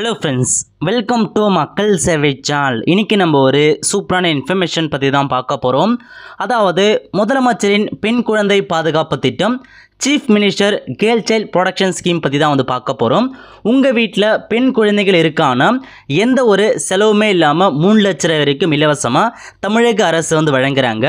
Hello friends welcome to மக்கள் சேவை சால் இன்றைக்கி நம்ம ஒரு சூப்பரான இன்ஃபர்மேஷன் பற்றி தான் பார்க்க போகிறோம் அதாவது முதலமைச்சரின் பெண் குழந்தை பாதுகாப்பு திட்டம் chief minister girl child protection scheme பற்றி தான் வந்து பார்க்க போகிறோம் உங்கள் வீட்டில் பெண் குழந்தைகள் இருக்கானா? எந்த ஒரு செலவுமே இல்லாமல் மூணு லட்ச ரூபாய் வரைக்கும் இலவசமாக தமிழக அரசு வந்து வழங்குறாங்க.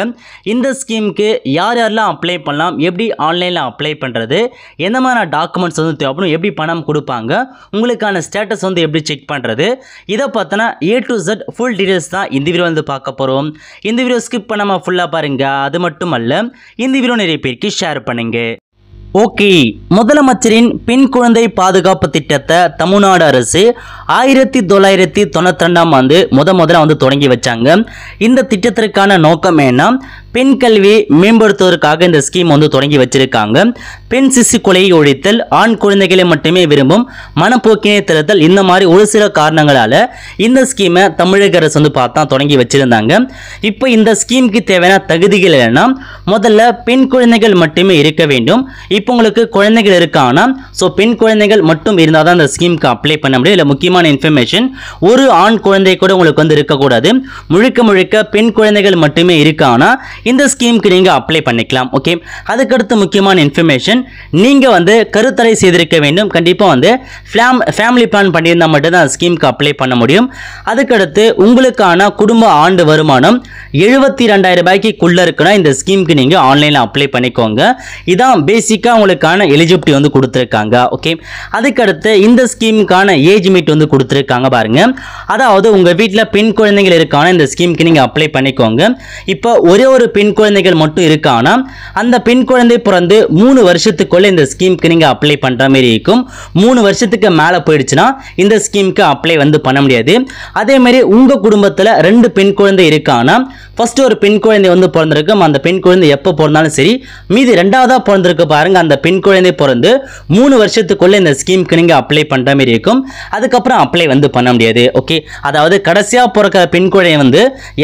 இந்த ஸ்கீமுக்கு யார் யாரெல்லாம் அப்ளை பண்ணலாம்? எப்படி ஆன்லைனில் அப்ளை பண்ணுறது எந்த மாதிரி டாக்குமெண்ட்ஸ் வந்து தேவைப்படும் எப்படி பணம் கொடுப்பாங்க? உங்களுக்கான ஸ்டேட்டஸ் வந்து எப்படி செக் பண்ணுறது இதை பார்த்தோன்னா A to Z full details தான் இந்த வீடியோ வந்து பார்க்க போகிறோம் இந்த வீடியோ ஸ்கிப் பண்ணாமல் ஃபுல்லாக பாருங்கள் அது மட்டும் அல்ல இந்த வீடியோ நிறைய பேருக்கு ஷேர் பண்ணுங்கள் ஓகே. முதலமைச்சரின் பெண் குழந்தை பாதுகாப்பு திட்டத்தை தமிழ்நாடு அரசு ஆயிரத்தி தொள்ளாயிரத்தி தொண்ணூத்தி ரெண்டாம் ஆண்டு முத முதல்ல வந்து தொடங்கி வச்சாங்க. இந்த திட்டத்திற்கான நோக்கம் என்ன? பெண் கல்வியை மேம்படுத்துவதற்காக இந்த ஸ்கீம் வந்து தொடங்கி வச்சிருக்காங்க. பெண் சிசு கொலையை ஒழித்தல் ஆண் குழந்தைகளை மட்டுமே விரும்பும் மனப்போக்கினை திறத்தல் இந்த மாதிரி ஒரு சில காரணங்களால இந்த ஸ்கீமை தமிழக அரசு வந்து பார்த்தா தொடங்கி வச்சிருந்தாங்க. இப்போ இந்த ஸ்கீமுக்கு தேவையான தகுதிகள் என்னன்னா முதல்ல பெண் குழந்தைகள் மட்டுமே இருக்க வேண்டும். இப்போ உங்களுக்கு குழந்தைகள் இருக்கானா? ஸோ பெண் குழந்தைகள் மட்டும் இருந்தால் தான் அந்த ஸ்கீமுக்கு அப்ளை பண்ண முடியும். இல்லை முக்கியமான இன்ஃபர்மேஷன் ஒரு ஆண் குழந்தை கூட உங்களுக்கு வந்து இருக்கக்கூடாது முழுக்க முழுக்க பெண் குழந்தைகள் மட்டுமே இருக்காங்கன்னா இந்த ஸ்கீமுக்கு நீங்கள் அப்ளை பண்ணிக்கலாம் ஓகே அதுக்கடுத்து முக்கியமான இன்ஃபர்மேஷன் நீங்கள் வந்து கருத்தடை செய்திருக்க வேண்டும். கண்டிப்பாக வந்து ஃபேம் ஃபேமிலி பிளான் பண்ணியிருந்தால் மட்டும்தான் அந்த ஸ்கீமுக்கு அப்ளை பண்ண முடியும். அதுக்கடுத்து உங்களுக்கான குடும்ப ஆண்டு வருமானம் எழுபத்தி ரெண்டாயிரம் ரூபாய்க்குள்ளே இருக்குன்னா இந்த ஸ்கீமுக்கு நீங்கள் ஆன்லைனில் அப்ளை பண்ணிக்கோங்க. இதான் பேசிக்காக அவங்களுக்கான எலிஜிபிலிட்டி வந்து கொடுத்துருக்காங்க ஓகே அதுக்கடுத்து இந்த ஸ்கீமுக்கான ஏஜ் மீட் வந்து கொடுத்துருக்காங்க பாருங்க. அதாவது உங்கள் வீட்டில் பெண் குழந்தைகள் இருக்கான இந்த ஸ்கீமுக்கு நீங்கள் அப்ளை பண்ணிக்கோங்க. இப்போ ஒரே ஒரு பெண் குழந்தைகள் மட்டும் இருக்கானா அந்த பெண் குழந்தை பிறந்து மூணு வருஷத்துக்குள்ளே இந்த ஸ்கீமுக்கு நீங்கள் அப்ளை பண்ணுற மாதிரி இருக்கும். மூணு வருஷத்துக்கு மேலே போயிடுச்சுன்னா இந்த ஸ்கீமுக்கு அப்ளை வந்து பண்ண முடியாது. அதேமாரி உங்கள் குடும்பத்தில் ரெண்டு பெண் குழந்தை இருக்கானா ஃபஸ்ட்டு ஒரு பெண் குழந்தை வந்து பிறந்திருக்கும். அந்த பெண் குழந்தை எப்போ பிறந்தாலும் சரி மீதி ரெண்டாவதாக பிறந்திருக்கு பாருங்க அந்த பெண் குழந்தை பிறந்து மூணு வருஷத்துக்குள்ளே இந்த ஸ்கீமுக்கு நீங்க அப்ளை பண்ணுற மாதிரி இருக்கும். அதுக்கப்புறம் அப்ளை வந்து பண்ண முடியாது ஓகே அதாவது கடைசியாக பிறக்கிற பெண் குழந்தை வந்து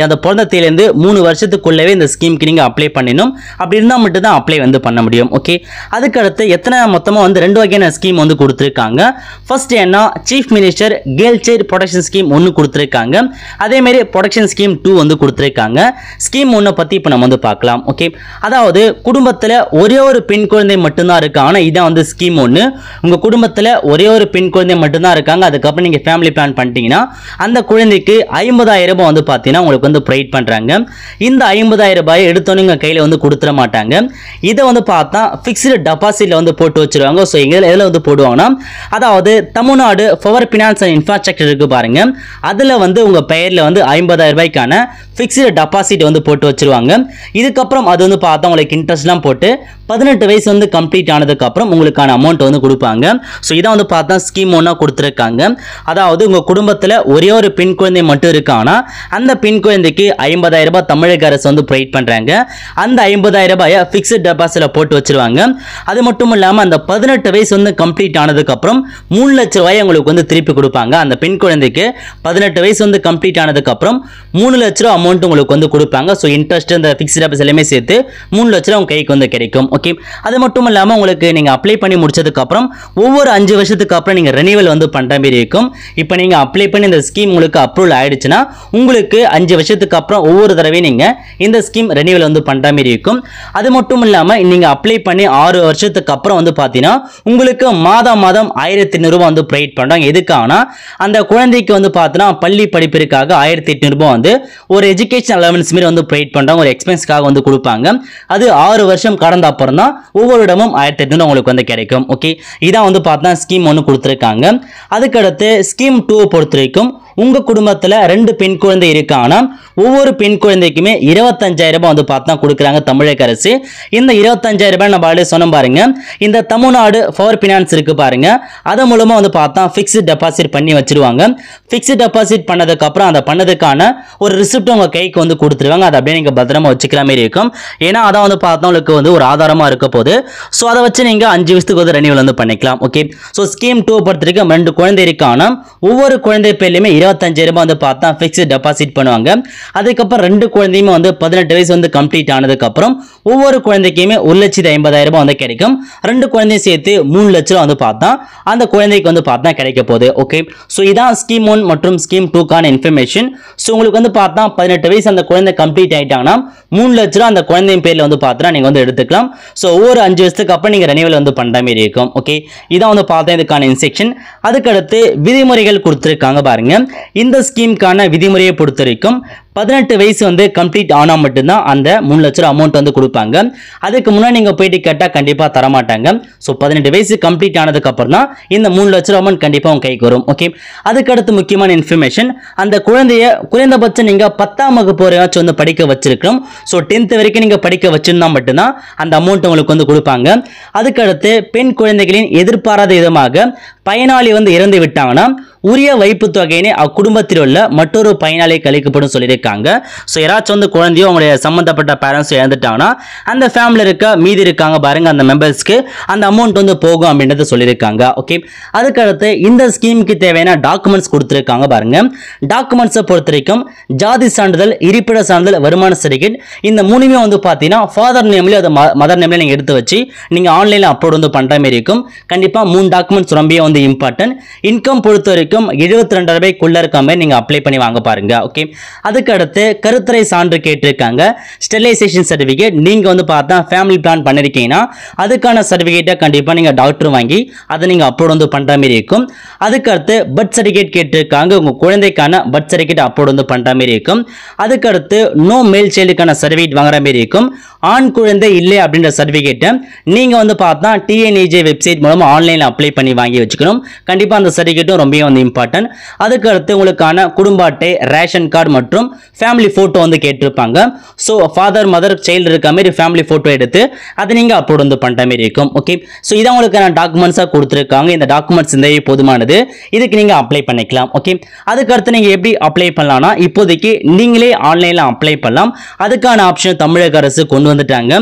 அந்த பிறந்தத்திலேருந்து மூணு வருஷத்துக்குள்ளவே இந்த ஸ்கீமுக்கு நீங்க அப்ளை பண்ணணும் அப்படி இருந்தால் மட்டும் தான் அப்ளை வந்து பண்ண முடியும் ஓகே அதுக்கடுத்து எத்தனை மொத்தமாக வந்து ரெண்டு வகையான ஸ்கீம் வந்து கொடுத்துருக்காங்க. ஃபர்ஸ்ட் என்ன? Chief minister girl child protection scheme ஒன்று கொடுத்துருக்காங்க. அதேமாரி ப்ரொடக்ஷன் ஸ்கீம் டூ வந்து கொடுத்துருக்காங்க. ஸ்கீம் ஒன்றை பற்றி இப்போ நம்ம வந்து பார்க்கலாம் ஓகே அதாவது குடும்பத்தில் ஒரே ஒரு பெண் குழந்தை மட்டும்தான் இருக்காங்க ஆனால் இதான் வந்து ஸ்கீம் ஒன்று உங்கள் குடும்பத்தில் ஒரே ஒரு பெண் குழந்தை மட்டும்தான் இருக்காங்க. அதுக்கப்புறம் நீங்கள் ஃபேமிலி பிளான் பண்ணிட்டீங்கன்னா அந்த குழந்தைக்கு ஐம்பதாயிரம் ரூபாய் வந்து பார்த்தீங்கன்னா உங்களுக்கு வந்து ப்ரொவைட் பண்ணுறாங்க இந்த ஐம்பதாயிரம் ரூபாயை எடுத்தோன்னே உங்கள் கையில் வந்து கொடுத்துட மாட்டாங்க. இதை வந்து பார்த்தா ஃபிக்ஸ்டு டெபாசிட்டில் வந்து போட்டு வச்சிருவாங்க. ஸோ எங்கள் எதில் வந்து போடுவாங்கன்னா அதாவது Tamil Nadu power finance and infrastructure இருக்குது பாருங்கள் அதில் வந்து உங்கள் பெயரில் வந்து ஐம்பதாயிரம் ரூபாய்க்கான ஃபிக்ஸ்டு டெபாசிட் வந்து போட்டு வச்சுருவாங்க. இதுக்கப்புறம் அது வந்து பார்த்தா உங்களுக்கு இன்ட்ரெஸ்ட்லாம் போட்டு பதினெட்டு வயசு வந்து கம்ப்ளீட் ஆனதுக்கப்புறம் உங்களுக்கான அமௌண்ட் வந்து கொடுப்பாங்க. ஸோ இதை வந்து பார்த்தா ஸ்கீம் ஒன்றா கொடுத்துருக்காங்க. அதாவது உங்கள் குடும்பத்தில் ஒரே ஒரு பெண் குழந்தை மட்டும் இருக்கானா அந்த பெண் குழந்தைக்கு ஐம்பதாயிரம் ரூபாய் தமிழக அரசு வந்து ப்ரொவைட் பண்ணுறாங்க அந்த ஐம்பதாயிரம் ரூபாயை ஃபிக்ஸட் டெபாசிட்டில் போட்டு வச்சிருவாங்க. அது மட்டும் இல்லாமல் அந்த பதினெட்டு வயசு வந்து கம்ப்ளீட் ஆனதுக்கப்புறம் மூணு லட்ச ரூபாய் உங்களுக்கு வந்து திருப்பி கொடுப்பாங்க. அந்த பெண் குழந்தைக்கு பதினெட்டு வயசு வந்து கம்ப்ளீட் ஆனதுக்கப்புறம் மூணு லட்ச ரூபா அமௌண்ட் உங்களுக்கு வந்து கொடுப்பாங்க. ஸோ இன்ட்ரெஸ்ட் இந்த ஃபிக்ஸ்ட் டெபாசிட் எல்லாமே சேர்த்து மூணு லட்ச ரூபா உங்கள் கைக்கு வந்து கிடைக்கும். ஓகே அது மட்டும் இல்லாமல் உங்களுக்கு நீங்கள் அப்ளை பண்ணி முடிச்சதுக்கப்புறம் ஒவ்வொரு அஞ்சு வருஷத்துக்கு அப்புறம் நீங்கள் ரெனிவல் வந்து பண்ணுற மாதிரி இருக்கும். இப்போ நீங்கள் அப்ளை பண்ணி இந்த ஸ்கீம் உங்களுக்கு அப்ரூவல் ஆயிடுச்சுன்னா உங்களுக்கு அஞ்சு வருஷத்துக்கு அப்புறம் ஒவ்வொரு தடவையும் நீங்கள் இந்த ஸ்கீம் ரெனிவல் வந்து பண்ணுற மாதிரி இருக்கும். அது மட்டும் இல்லாமல் நீங்கள் அப்ளை பண்ணி ஆறு வருஷத்துக்கு அப்புறம் வந்து பார்த்தீங்கன்னா உங்களுக்கு மாதம் மாதம் ஆயிரத்தி எட்நூறுபா வந்து ப்ரொவைட் பண்ணுறாங்க எதுக்காகனா அந்த குழந்தைக்கு வந்து பார்த்தீங்கன்னா பள்ளி படிப்பிற்காக ஆயிரத்தி எட்நூறுபா வந்து ஒரு எஜுகேஷன் அலவன்ஸ் மாரி வந்து ப்ரொவைட் பண்ணுறாங்க ஒரு எக்ஸ்பென்ஸ்க்காக வந்து கொடுப்பாங்க. அது ஆறு வருஷம் கடந்த அப்புறம் தான் ஒவ்வொரு இடமும் ஆயிரத்தி எட்நூறு உங்களுக்கு வந்து கிடைக்கும். ஓகே இதான் வந்து பார்த்தா ஸ்கீம் ஒன்று கொடுத்துருக்காங்க. அதுக்கடுத்து ஸ்கீம் டூவை பொறுத்த வரைக்கும் உங்கள் குடும்பத்தில் ரெண்டு பெண் குழந்தை இருக்கானா? ஒவ்வொரு பெண் குழந்தைக்குமே இருபத்தஞ்சாயிரம் ரூபாய் வந்து பார்த்தா கொடுக்குறாங்க தமிழக அரசு. இந்த இருபத்தஞ்சாயிரம் ரூபாய் நம்ம ஆல்ரெடி சொன்னோம் பாருங்க. இந்த தமிழ்நாடு பவர் ஃபினான்ஸ் இருக்கு பாருங்க. அது மூலமாக வந்து பார்த்தா ஃபிக்ஸ்டு டெபாசிட் பண்ணி வச்சிருவாங்க. ஃபிக்ஸ்டு டெபாசிட் பண்ணதுக்கப்புறம் அதை பண்ணதுக்கான ஒரு ரிசிப்ட் உங்கள் கைக்கு வந்து கொடுத்துருவாங்க. அதை அப்படியே நீங்கள் பத்திரமா வச்சுக்கிற மாதிரி இருக்கும். ஏன்னா அதான் வந்து பார்த்தா உங்களுக்கு வந்து ஒரு ஆதாரம் தரமாக இருக்க போது ஸோ அதை வச்சு நீங்கள் அஞ்சு வருஷத்துக்கு வந்து ரெனியூவல் வந்து பண்ணிக்கலாம். ஓகே ஸோ ஸ்கீம் டூ பொறுத்த ரெண்டு குழந்தைக்கான ஒவ்வொரு குழந்தை பேர்லையுமே இருபத்தஞ்சாயிரம் ரூபாய் வந்து பார்த்தா ஃபிக்ஸ்டு டெபாசிட் பண்ணுவாங்க. அதுக்கப்புறம் ரெண்டு குழந்தையுமே வந்து பதினெட்டு வயசு வந்து கம்ப்ளீட் ஆனதுக்கப்புறம் ஒவ்வொரு குழந்தைக்குமே ஒரு லட்சத்து ஐம்பதாயிரம் ரூபாய் வந்து கிடைக்கும். ரெண்டு குழந்தையும் சேர்த்து மூணு லட்ச ரூபா வந்து பார்த்தா அந்த குழந்தைக்கு வந்து பார்த்தா கிடைக்க போகுது. ஓகே ஸோ இதான் ஸ்கீம் ஒன் மற்றும் ஸ்கீம் டூக்கான இன்ஃபர்மேஷன் ஸோ உங்களுக்கு வந்து பார்த்தா பதினெட்டு வயசு அந்த குழந்தை கம்ப்ளீட் ஆகிட்டாங்கன்னா மூணு லட்ச ரூபா அந்த குழந்தையின் பேரில் வந்து பார்த்தா நீங்கள் வந்து எடுத்துக்கலாம். ஸோ ஒவ்வொரு அஞ்சு வருஷத்துக்கு அப்புறம் நீங்கள் ரெனியூவல் வந்து பண்ணுற மாதிரி இருக்கும். ஓகே இதான் வந்து பார்த்தேன் இதுக்கான இன்செக்ஷன் அதுக்கடுத்து விதிமுறைகள் கொடுத்துருக்காங்க பாருங்க. இந்த ஸ்கீமுக்கான விதிமுறையை பொறுத்த வரைக்கும் பதினெட்டு வயசு வந்து கம்ப்ளீட் ஆனால் மட்டும்தான் அந்த மூணு லட்ச ரூபா அமௌண்ட் வந்து கொடுப்பாங்க. அதுக்கு முன்னாடி நீங்கள் போயிட்டு கேட்டால் கண்டிப்பாக தரமாட்டாங்க. ஸோ பதினெட்டு வயசு கம்ப்ளீட் ஆனதுக்கப்புறம் தான் இந்த மூணு லட்ச ரூபா அமௌண்ட் கண்டிப்பாக உங்க கைக்கு வரும். ஓகே அதுக்கடுத்து முக்கியமான இன்ஃபர்மேஷன் அந்த குழந்தைய குறைந்தபட்சம் நீங்கள் பத்தாம் வகுப்பு வரையாச்சும் வந்து படிக்க வச்சிருக்கணும். ஸோ டென்த் வரைக்கும் நீங்கள் படிக்க வச்சிருந்தா மட்டும்தான் அந்த அமௌண்ட் உங்களுக்கு வந்து கொடுப்பாங்க. அதுக்கடுத்து பெண் குழந்தைகளின் எதிர்பாராத விதமாக பயனாளி வந்து இறந்து விட்டாங்கன்னா உரிய வைப்பு தொகையினை அக்குடும்பத்தில் உள்ள மற்றொரு பயனாளி கழிக்கப்படும் சொல்லியிருக்காங்க. ஸோ யாராச்சும் வந்து குழந்தையோ அவங்களுடைய சம்மந்தப்பட்ட பேரண்ட்ஸ் இறந்துட்டாங்கன்னா அந்த ஃபேமிலி இருக்க மீதி இருக்காங்க பாருங்க அந்த மெம்பர்ஸ்க்கு அந்த அமௌண்ட் வந்து போகும் அப்படின்றத சொல்லியிருக்காங்க. ஓகே அதுக்கடுத்து இந்த ஸ்கீமுக்கு தேவையான டாக்குமெண்ட்ஸ் கொடுத்துருக்காங்க பாருங்க. டாக்குமெண்ட்ஸை பொறுத்த வரைக்கும் ஜாதி சான்றிதழ் இருப்பிட சான்றிதழ் வருமான சர்டிஃபிகேட் இந்த மூணுமே வந்து பார்த்தீங்கன்னா ஃபாதர் நேம்லேயும் அது மதர் நேம்லேயும் நீங்கள் எடுத்து வச்சு நீங்கள் ஆன்லைனில் அப்லோட் வந்து பண்ணுற மாதிரி இருக்கும். கண்டிப்பாக மூணு டாக்குமெண்ட்ஸ் ரொம்பவே வந்து இம்பார்ட்டன்ட் இன்கம் பொறுத்த வரைக்கும் எழுபத்தி ரெண்டு ரூபாய்க்குள்ள இருக்க மாதிரி நீங்கள் அப்ளை பண்ணி வாங்க பாருங்க ஓகே அதுக்கு அடுத்து கருத்துறை சான்று கேட்டிருக்காங்க. ஸ்டெரிலைசேஷன் சர்டிஃபிகேட் நீங்கள் வந்து பார்த்தா ஃபேமிலி பிளான் பண்ணிருக்கீங்கன்னா அதுக்கான சர்டிஃபிகேட்டை கண்டிப்பாக நீங்கள் டாக்டர் வாங்கி அதை நீங்கள் அப்லோட் வந்து பண்ணுற மாதிரி இருக்கும். அதுக்கு அடுத்து பர்த் சர்டிஃபிகேட் கேட்டிருக்காங்க உங்கள் குழந்தைக்கான பர்த் சர்டிஃபிகேட் அப்லோட் வந்து பண்ணுற மாதிரி இருக்கும். அதுக்கு அடுத்து நோ மேல் சைல்டுக்கான சர்டிஃபிகேட் வாங்குற மாதிரி இருக்கும். ஆண் குழந்தை இல்லை அப்படின்ற சர்டிஃபிகேட்டை நீங்கள் வந்து பார்த்தா டிஎன்ஏஜே வெப்சைட் மூலமாக ஆன்லைனில் அப்ளை பண்ணி வாங்கி வச்சுக்கணும். கண்டிப்பாக அந்த சர்டிஃபிகேட்டும் ரொம்ப வந்து இம்பார்ட்டன்ட் அதுக்கு அடுத்து உங்களுக்கான குடும்ப அட்டை ரேஷன் கார்டு மற்றும் ஃபேமிலி ஃபோட்டோ வந்து கேட்டிருப்பாங்க. ஸோ ஃபாதர் மதர் சைல்டு இருக்க மாதிரி ஃபேமிலி ஃபோட்டோ எடுத்து அதை நீங்கள் அப்லோட் வந்து பண்ணுற மாதிரி இருக்கும். ஓகே ஸோ இதான் உங்களுக்கான டாக்குமெண்ட்ஸாக கொடுத்துருக்காங்க. இந்த டாக்குமெண்ட்ஸ் இந்த போதுமானது. இதுக்கு நீங்கள் அப்ளை பண்ணிக்கலாம். ஓகே அதுக்கு அடுத்து நீங்கள் எப்படி அப்ளை பண்ணலாம்னா இப்போதைக்கு நீங்களே ஆன்லைனில் அப்ளை பண்ணலாம். அதுக்கான ஆப்ஷன் தமிழக அரசு கொண்டு வந்துட்டாங்க.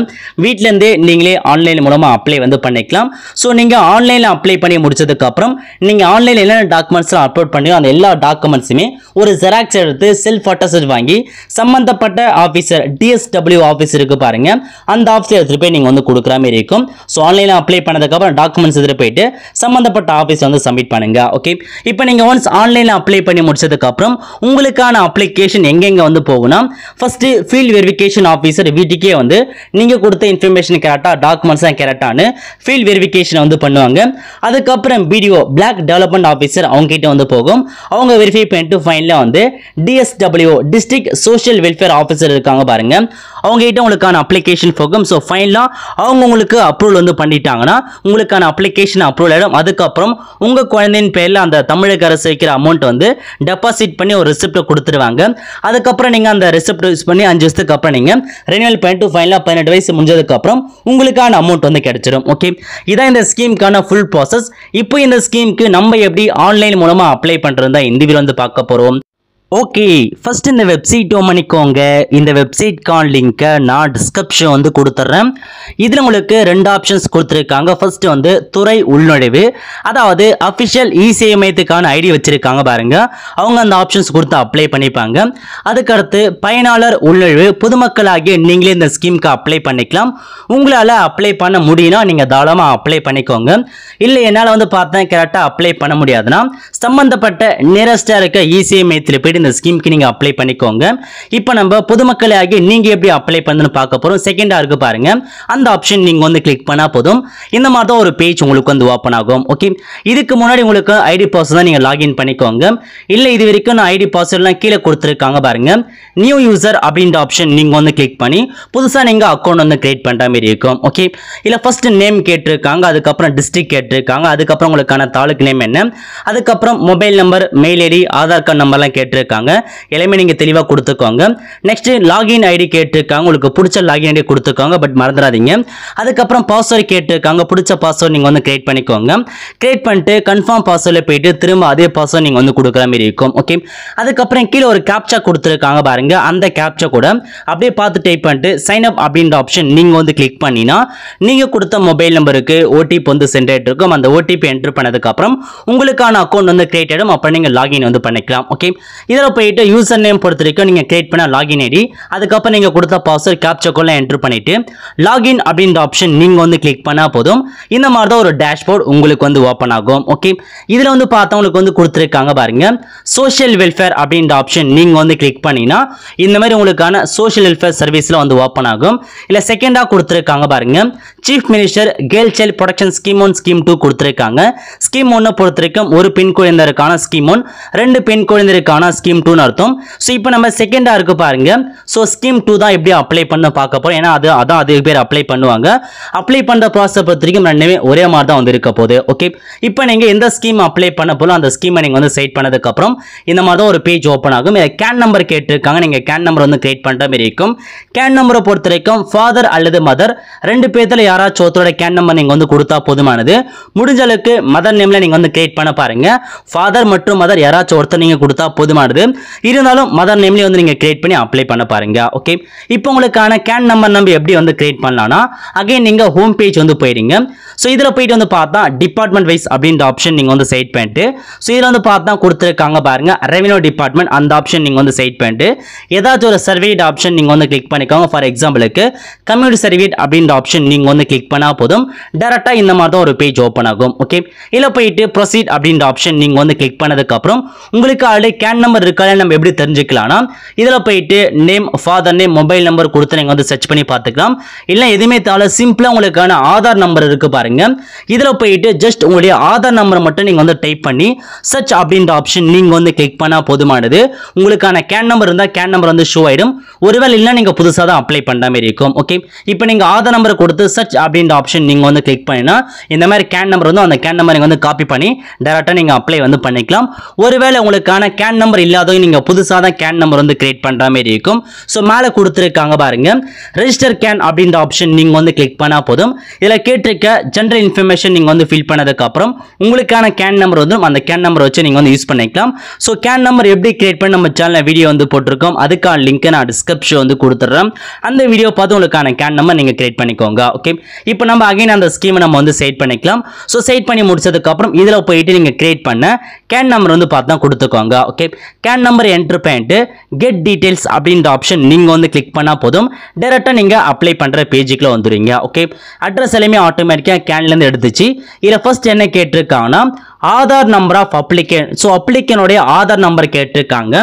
வீட்டிலேருந்தே நீங்களே ஆன்லைன் மூலமாக அப்ளை வந்து பண்ணிக்கலாம். ஸோ நீங்கள் ஆன்லைனில் அப்ளை பண்ணி முடிச்சதுக்கு அப்புறம் நீங்கள் ஆன்லைனில் என்னென்ன டாக்குமெண்ட்ஸ்லாம் அப்லோட் பண்ணி அந்த எல்லா டாக்குமெண்ட்ஸுமே ஒரு ஜெராக்ஸ் எடுத்து செல்ஃப் அட்டஸ்ட் வாங்கி சம்மந்தப்பட்ட ஆஃபீஸர் டிஎஸ்டபிள்யூ ஆஃபீஸ் இருக்குது பாருங்க. அந்த ஆஃபீஸர் எடுத்துகிட்டு போய் நீங்கள் வந்து கொடுக்குற மாதிரி இருக்கும். ஸோ ஆன்லைனில் அப்ளை பண்ணதுக்கப்புறம் டாக்குமெண்ட்ஸ் எடுத்துகிட்டு போயிட்டு சம்பந்தப்பட்ட ஆஃபீஸ் வந்து சப்மிட் பண்ணுங்க. ஓகே இப்போ நீங்கள் ஒன்ஸ் ஆன்லைனில் அப்ளை பண்ணி முடிச்சதுக்கப்புறம் உங்களுக்கான அப்ளிகேஷன் எங்கெங்கே வந்து போகும்னா ஃபஸ்ட்டு ஃபீல்ட் வெரிஃபிகேஷன் ஆஃபீஸர் வீட்டுக்கே வந்து நீங்கள் கொடுத்த இன்ஃபர்மேஷன் கரெக்டாக டாக்குமெண்ட்ஸ் தான் கரெக்டானு ஃபீல்ட் வெரிஃபிகேஷன் வந்து பண்ணுவாங்க. அதுக்கப்புறம் பிடி பிடிஓ பிளாக் டெவலப்மெண்ட் ஆஃபீஸர் அவங்க கிட்ட வந்து போகும். அவங்க வெரிஃபை பண்ணிட்டு ஃபைனலாக வந்து DSW district social welfare officer இருக்காங்க பாருங்க. அவங்க கிட்ட உங்களுக்கான அப்ளிகேஷன் போகும். ஸோ ஃபைனலாக அவங்க உங்களுக்கு அப்ரூவல் வந்து பண்ணிட்டாங்கன்னா உங்களுக்கான அப்ளிகேஷன் அப்ரூவல் ஆகிடும் அதுக்கப்புறம் உங்கள் குழந்தையின் பேரில் அந்த தமிழக அரசு வைக்கிற அமௌண்ட் வந்து டெபாசிட் பண்ணி ஒரு ரிசிப்ட் கொடுத்துருவாங்க. அதுக்கப்புறம் நீங்கள் அந்த ரிசிப்ட் யூஸ் பண்ணி அஞ்சு வருஷத்துக்கு அப்புறம் நீங்கள் ரெனிவல் பண்ணிட்டு ஃபைனலாக பதினெட்டு வயசு முடிஞ்சதுக்கப்புறம் உங்களுக்கான அமௌண்ட் வந்து கிடைச்சிடும். ஓகே இதான் இந்த ஸ்கீமுக்கான ஃபுல் ப்ராசஸ் இப்போ இந்த ஸ்கீமுக்கு நம்ம எப்படி ஆன்லைன் மூலமா அப்ளை பண்றதா இந்த வீடியோ வந்து பார்க்க போறோம். ஓகே ஃபஸ்ட் இந்த வெப்சைட் பண்ணிக்கோங்க இந்த வெப்சைட்கான லிங்க்கை நான் டிஸ்கிரிப்ஷன் வந்து கொடுத்துட்றேன் இதில் உங்களுக்கு ரெண்டு ஆப்ஷன்ஸ் கொடுத்துருக்காங்க. ஃபஸ்ட்டு வந்து துறை உள்நுழைவு. அதாவது அஃபிஷியல் இசேவை மையத்துக்கான ஐடி வச்சுருக்காங்க பாருங்கள் அவங்க அந்த ஆப்ஷன்ஸ் கொடுத்து அப்ளை பண்ணிப்பாங்க. அதுக்கடுத்து பயனாளர் உள்நுழைவு. பொதுமக்களாகிய நீங்களே இந்த ஸ்கீமுக்கு அப்ளை பண்ணிக்கலாம். உங்களால் அப்ளை பண்ண முடியும்னா நீங்கள் தாராளமாக அப்ளை பண்ணிக்கோங்க. இல்லை என்னால் வந்து பார்த்தேன் கரெக்டாக அப்ளை பண்ண முடியாதுன்னா சம்மந்தப்பட்ட நியரஸ்டாக இருக்க இசேவை மையத்தில் போயிட்டு இந்த ஸ்கீமுக்கு நீங்கள் அப்ளை பண்ணிக்கோங்க. இப்போ நம்ம பொதுமக்களாகி நீங்கள் எப்படி அப்ளை பண்ணுன்னு பார்க்க போகிறோம் செகண்டாக இருக்குது பாருங்க. அந்த ஆப்ஷன் நீங்கள் வந்து கிளிக் பண்ணால் போதும். இந்த மாதிரி தான் ஒரு பேஜ் உங்களுக்கு வந்து ஓப்பன் ஆகும். ஓகே இதுக்கு முன்னாடி உங்களுக்கு ஐடி பாஸ்வேர்ட் தான் நீங்கள் லாகின் பண்ணிக்கோங்க. இல்லை இது வரைக்கும் நான் ஐடி பாஸ்வேர்ட்லாம் கீழே கொடுத்துருக்காங்க பாருங்க. நியூ யூசர் அப்படின்ற ஆப்ஷன் நீங்கள் வந்து கிளிக் பண்ணி புதுசாக நீங்கள் அக்கௌண்ட் வந்து கிரியேட் பண்ணுற மாதிரி இருக்கும். ஓகே இல்லை ஃபர்ஸ்ட் நேம் கேட்டிருக்காங்க. அதுக்கப்புறம் டிஸ்ட்ரிக்ட் கேட்டிருக்காங்க. அதுக்கப்புறம் உங்களுக்கான தாலுக்கு நேம் என்ன? அதுக்கப்புறம் mobile number mail ID Aadhaar card நம்பர்லாம் கேட்டிருக்காங்க. கேட்டிருக்காங்க. எல்லாமே நீங்கள் தெளிவாக கொடுத்துக்கோங்க. நெக்ஸ்ட் லாகின் ஐடி கேட்டிருக்காங்க. உங்களுக்கு பிடிச்ச லாகின் ஐடி கொடுத்துக்கோங்க பட் மறந்துடாதீங்க. அதுக்கப்புறம் பாஸ்வேர்டு கேட்டிருக்காங்க. பிடிச்ச பாஸ்வேர்டு நீங்கள் வந்து கிரியேட் பண்ணிக்கோங்க. கிரியேட் பண்ணிட்டு கன்ஃபார்ம் பாஸ்வேர்டில் போயிட்டு திரும்ப அதே பாஸ்வேர்டு நீங்கள் வந்து கொடுக்குற மாதிரி இருக்கும். ஓகே அதுக்கப்புறம் கீழே ஒரு கேப்சா கொடுத்துருக்காங்க பாருங்க. அந்த கேப்சா கூட அப்படியே பார்த்து டைப் பண்ணிட்டு சைன் அப் அப்படின்ற ஆப்ஷன் நீங்கள் வந்து கிளிக் பண்ணினா நீங்கள் கொடுத்த மொபைல் நம்பருக்கு ஓடிபி வந்து சென்ட் ஆகிட்டு இருக்கும். அந்த ஓடிபி என்ட்ரு பண்ணதுக்கப்புறம் உங்களுக்கான அக்கௌண்ட் வந்து கிரியேட் ஆகிடும் அப்போ நீங்கள் லாகின் வந்து பண்ணிக்கலாம். ஓகே இதில் போயிட்டு யூசர் நேம் பொறுத்த வரைக்கும் நீங்கள் கிரியேட் பண்ண லாகின் ஐடி அதுக்கப்புறம் நீங்கள் கொடுத்த பாஸ்வேர்ட் கேப்சாக்குள்ள என்ட்ரு பண்ணிவிட்டு லாகின் அப்படின்ற ஆப்ஷன் நீங்கள் வந்து கிளிக் பண்ணால் போதும். இந்த மாதிரி தான் ஒரு டேஷ்போர்ட் உங்களுக்கு வந்து ஓப்பன் ஆகும் ஓகே இதில் வந்து பார்த்தவங்களுக்கு வந்து கொடுத்துருக்காங்க பாருங்க. சோஷியல் வெல்ஃபேர் அப்படின்ற ஆப்ஷன் நீங்கள் வந்து கிளிக் பண்ணினா இந்த மாதிரி உங்களுக்கான சோஷியல் வெல்ஃபேர் சர்வீஸில் வந்து ஓப்பன் ஆகும். இல்லை செகண்டாக கொடுத்துருக்காங்க பாருங்க. Chief minister girl child protection scheme one scheme two கொடுத்துருக்காங்க. ஸ்கீம் ஒன்று பொறுத்த வரைக்கும் ஒரு பெண் குழந்தைக்கான ஸ்கீம் ஒன் ரெண்டு பெண் குழந்தைக்கான ஸ்கீம் ஸ்கீம் டூன்னு அர்த்தம். ஸோ இப்போ நம்ம செகண்டாக இருக்கு பாருங்க. ஸோ ஸ்கீம் டூ தான் எப்படி அப்ளை பண்ண பார்க்க போகிறோம் ஏன்னா அது அதான் அதுக்கு பேர் அப்ளை பண்ணுவாங்க. அப்ளை பண்ணுற ப்ராசஸ் பொறுத்த வரைக்கும் ரெண்டுமே ஒரே மாதிரி தான் வந்து இருக்க போகுது. ஓகே இப்போ நீங்கள் எந்த ஸ்கீம் அப்ளை பண்ண போலும் அந்த ஸ்கீமை நீங்கள் வந்து செட் பண்ணதுக்கப்புறம் இந்த மாதிரி தான் ஒரு பேஜ் ஓப்பன் ஆகும். இதை கேன் நம்பர் கேட்டிருக்காங்க. நீங்கள் கேன் நம்பர் வந்து கிரியேட் பண்ணுற மாதிரி இருக்கும். கேன் நம்பரை பொறுத்த வரைக்கும் ஃபாதர் அல்லது மதர் ரெண்டு பேர்த்தில் யாராச்சும் ஒருத்தரோட கேன் நம்பர் நீங்கள் வந்து கொடுத்தா போதுமானது. முடிஞ்ச அளவுக்கு மதர் நேமில் நீங்கள் வந்து கிரியேட் பண்ண பாருங்க. ஃபாதர் மற்றும் மதர் யாராச்சும் ஒருத்தர் நீங்கள் கொடுத்தா போதுமானது. போகுது இருந்தாலும் மதர் நேம்லேயே வந்து நீங்கள் கிரியேட் பண்ணி அப்ளை பண்ண பாருங்க. ஓகே இப்போ உங்களுக்கான கேன் நம்பர் நம்ம எப்படி வந்து கிரியேட் பண்ணலாம்னா அகைன் நீங்கள் ஹோம் பேஜ் வந்து போயிடுங்க. ஸோ இதில் போயிட்டு வந்து பார்த்தா டிபார்ட்மெண்ட் வைஸ் அப்படின்ற ஆப்ஷன் நீங்கள் வந்து செட் பண்ணிட்டு ஸோ இதில் வந்து பார்த்தா கொடுத்துருக்காங்க பாருங்க ரெவன்யூ டிபார்ட்மெண்ட் அந்த ஆப்ஷன் நீங்கள் வந்து செட் பண்ணிட்டு ஏதாச்சும் ஒரு சர்வேட் ஆப்ஷன் நீங்கள் வந்து கிளிக் பண்ணிக்கோங்க. ஃபார் எக்ஸாம்பிளுக்கு கம்யூனிட்டி சர்வேட் அப்படின்ற ஆப்ஷன் நீங்கள் வந்து கிளிக் பண்ணால் போதும். டேரெக்டாக இந்த மாதிரி தான் ஒரு பேஜ் ஓப்பன் ஆகும். ஓகே இதில் போயிட்டு ப்ரொசீட் அப்படின்ற ஆப்ஷன் நீங்கள் வந்து கிளிக் பண்ணதுக்கப்புறம் உங்களுக்கு ஆல்ரெடி கேன் நம்பர் இருக்கான்னு நம்ம எப்படி தெரிஞ்சுக்கலாம்னா இதில் போயிட்டு name father name mobile number கொடுத்து நீங்கள் வந்து சர்ச் பண்ணி பார்த்துக்கலாம். இல்லை எதுவுமே தேவை சிம்பிளாக உங்களுக்கான ஆதார் நம்பர் இருக்கு பாருங்க. இதில் போயிட்டு ஜஸ்ட் உங்களுடைய ஆதார் நம்பரை மட்டும் நீங்கள் வந்து டைப் பண்ணி சர்ச் அப்படின்ற ஆப்ஷன் நீங்கள் வந்து கிளிக் பண்ணால் போதுமானது. உங்களுக்கான கேன் நம்பர் இருந்தால் கேன் நம்பர் வந்து ஷோ ஆயிடும். ஒருவேளை இல்லை நீங்கள் புதுசாக தான் அப்ளை பண்ணுற மாதிரி இருக்கும். ஓகே இப்போ நீங்கள் ஆதார் நம்பரை கொடுத்து சர்ச் அப்படின்ற ஆப்ஷன் நீங்கள் வந்து கிளிக் பண்ணினா இந்த மாதிரி கேன் நம்பர் வந்து அந்த கேன் நம்பர் நீங்கள் வந்து காப்பி பண்ணி டேரெக்டாக நீங்கள் அப்ளை வந்து பண்ணிக்கலாம். ஒருவேளை உங்களுக்கான கேன் நம்பர் இல்லாதவங்க நீங்கள் புதுசாக தான் கேன் நம்பர் வந்து கிரியேட் பண்ணுற மாதிரி இருக்கும். ஸோ மேலே கொடுத்துருக்காங்க பாருங்க. ரெஜிஸ்டர் கேன் அப்படின்ற ஆப்ஷன் நீங்கள் வந்து கிளிக் பண்ணால் போதும். இதில் கேட்டிருக்க ஜென்ரல் இன்ஃபர்மேஷன் நீங்கள் வந்து ஃபில் பண்ணதுக்கப்புறம் உங்களுக்கான கேன் நம்பர் வந்து அந்த கேன் நம்பர் வச்சு நீங்கள் வந்து யூஸ் பண்ணிக்கலாம். ஸோ கேன் நம்பர் எப்படி கிரியேட் பண்ணி நம்ம சேனலில் வீடியோ வந்து போட்டிருக்கோம் அதுக்கான லிங்க்கை நான் டிஸ்கிரிப்ஷன் வந்து கொடுத்துட்றேன். அந்த வீடியோ பார்த்து உங்களுக்கான கேன் நம்பர் நீங்கள் கிரியேட் பண்ணிக்கோங்க ஓகே இப்போ நம்ம அகைன் அந்த ஸ்கீமை நம்ம வந்து செட் பண்ணிக்கலாம். ஸோ செட் பண்ணி முடிச்சதுக்கப்புறம் இதில் போயிட்டு நீங்கள் கிரியேட் பண்ண கேன் நம்பர் வந்து பார்த்து தான் கொடுத்துக்கோங்க ஓகே கேன் நம்பர் என்ட்ரு பண்ணிட்டு கெட் டீட்டெயில்ஸ் அப்படின்ற ஆப்ஷன் நீங்கள் வந்து கிளிக் பண்ணால் போதும். டேரெக்டாக நீங்கள் அப்ளை பண்ணுற பேஜுக்குள்ள வந்துடுவீங்க ஓகே அட்ரஸ் எல்லாமே ஆட்டோமேட்டிக்காக கேன்லேருந்து எடுத்துச்சு. இதில் ஃபர்ஸ்ட் என்ன கேட்டிருக்காங்கன்னா Aadhaar number of applicant so அப்ளிகேனுடைய Aadhaar number கேட்டிருக்காங்க.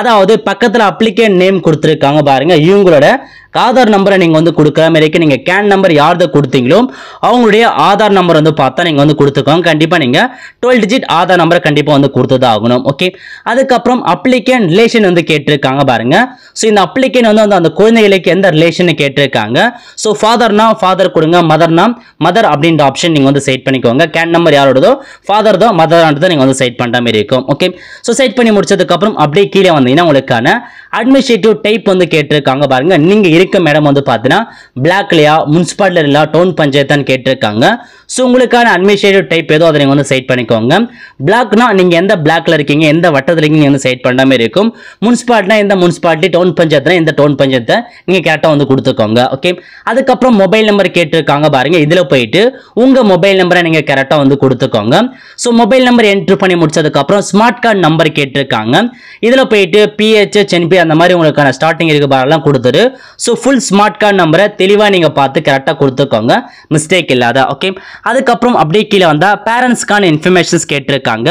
அதாவது பக்கத்தில் அப்ளிகேன் நேம் கொடுத்துருக்காங்க பாருங்கள் இவங்களோட ஆதார் நம்பரை நீங்கள் வந்து கொடுக்குற மாதிரிக்கு நீங்கள் கேன் நம்பர் யார்த கொடுத்தீங்களோ அவங்களுடைய ஆதார் நம்பர் வந்து பார்த்தா நீங்கள் வந்து கொடுத்துக்கோங்க. கண்டிப்பாக நீங்கள் டுவெல் டிஜிட் ஆதார் நம்பரை கண்டிப்பாக வந்து கொடுத்துதான் ஆகணும் ஓகே அதுக்கப்புறம் அப்ளிகேன் ரிலேஷன் வந்து கேட்டிருக்காங்க பாருங்க. ஸோ இந்த அப்ளிகேன் வந்து அந்த- குழந்தைகளுக்கு எந்த ரிலேஷன் கேட்டிருக்காங்க. ஸோ ஃபாதர்னா ஃபாதர் கொடுங்க மதர்னா மதர் அப்படின்ற ஆப்ஷன் நீங்கள் வந்து செட் பண்ணிக்கோங்க. கேன் நம்பர் யாரோடதோ ஃபாதர் தான் மதர்ன்றதை நீங்கள் வந்து செட் பண்ணுற மாதிரி இருக்கும். ஓகே ஸோ செட் பண்ணி முடிச்சதுக்கப்புறம் அப்படியே கீழே வந்தீங்கன்னா உங்களுக்கான அட்மினிஸ்ட்ரேட்டிவ் டைப் வந்து கேட்டிருக்காங்க பாருங்க. நீங்கள் இருக்கும் மேடம் வந்து பார்த்தீங்கன்னா பிளாக்லையா முனிசிபாலிட்டியில் இல்லையா டவுன் பஞ்சாயத்தான்னு கேட்டிருக்காங்க. ஸோ உங்களுக்கான அட்மினிஸ்ட்ரேட்டிவ் டைப் ஏதோ அதை நீங்கள் வந்து செட் பண்ணிக்கோங்க. பிளாக்னா நீங்கள் எந்த பிளாக்ல இருக்கீங்க எந்த வட்டத்தில் இருக்கீங்க நீங்கள் வந்து செட் பண்ணுற மாதிரி இருக்கும். முனிசிபாலிட்டினா எந்த முனிசிபாலிட்டி டவுன் பஞ்சாயத்துனா எந்த டவுன் பஞ்சாயத்தை நீங்கள் கரெக்டாக வந்து கொடுத்துக்கோங்க ஓகே அதுக்கப்புறம் மொபைல் நம்பர் கேட்டிருக்காங்க பாருங்க இதில் போயிட்டு உங்கள் மொபைல் நம்பரை நீங்கள் கரெக்டாக வந்து கொடுத்துக்கோங்க. ஸோ மொபைல் நம்பர் என்ட்ரு பண்ணி முடிச்சதுக்கப்புறம் ஸ்மார்ட் கார்டு நம்பர் கேட்டிருக்காங்க. இதில் போயிட்டு பிஹெச்எச் என்பி அந்த மாதிரி உங்களுக்கான ஸ்டார்டிங் இருக்கு பாரெல்லாம் கொடுத்துட்டு so so full smart card நம்பரை தெளிவாக நீங்கள் பார்த்து கரெக்டாக கொடுத்துக்கோங்க. மிஸ்டேக் இல்லாத ஓகே அதுக்கப்புறம் அப்படியே கீழே வந்தால் பேரண்ட்ஸ்க்கான இன்ஃபர்மேஷன்ஸ் கேட்டிருக்காங்க.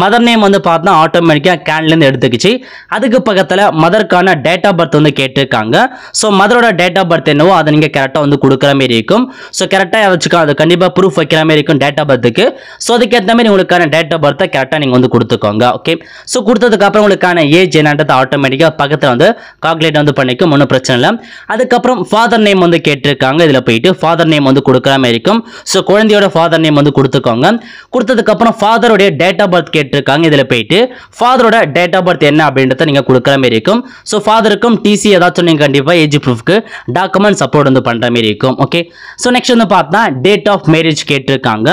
மதர் நேம் வந்து பார்த்தா ஆட்டோமேட்டிக்காக கேன்லேருந்து எடுத்துக்கிச்சு. அதுக்கு பக்கத்தில் மதருக்கான டேட் ஆஃப் பர்த் வந்து கேட்டிருக்காங்க. ஸோ மதரோட டேட் ஆஃப் பர்த் என்னவோ அதை நீங்கள் கரெக்டாக வந்து கொடுக்குற மாதிரி இருக்கும். ஸோ கரெக்டாக வச்சுக்கோ அது கண்டிப்பாக ப்ரூஃப் வைக்கிற மாதிரி இருக்கும் டேட் ஆஃப் பர்த்துக்கு ஸோ அதுக்கேற்ற மாதிரி உங்களுக்கான டேட் ஆஃப் பர்த்தை கரெக்டாக நீங்கள் வந்து கொடுத்துக்கோங்க ஓகே ஸோ கொடுத்ததுக்கப்புறம் உங்களுக்கான ஏஜ் என்னன்றது ஆட்டோமேட்டிக்காக பக்கத்தில் வந்து கால்குலேட் வந்து பண்ணிக்கும் ஒன்றும் பிரச்சனை இல்லை. அதுக்கப்புறம் ஃபாதர் நேம் வந்து கேட்டிருக்காங்க. இதில் போயிட்டு ஃபாதர் நேம் வந்து கொடுக்குற மாதிரி இருக்கும். ஸோ குழந்தையோட ஃபாதர் நேம் வந்து கொடுத்துக்கோங்க. கொடுத்ததுக்கப்புறம் ஃபாதருடைய டேட் ஆஃப் பர்த் கேட்டிருக்காங்க. இதில் போயிட்டு ஃபாதரோட டேட் ஆஃப் பர்த் என்ன அப்படின்றத நீங்கள் கொடுக்குற மாதிரி இருக்கும். ஸோ ஃபாதருக்கும் டிசி ஏதாச்சும் நீங்கள் கண்டிப்பாக ஏஜ் ப்ரூஃப்க்கு டாக்குமெண்ட் சப்போர்ட் வந்து பண்ணுற மாதிரி இருக்கும். ஓகே ஸோ நெக்ஸ்ட் வந்து பார்த்தா டேட் ஆஃப் மேரேஜ் கேட்டிருக்காங்க.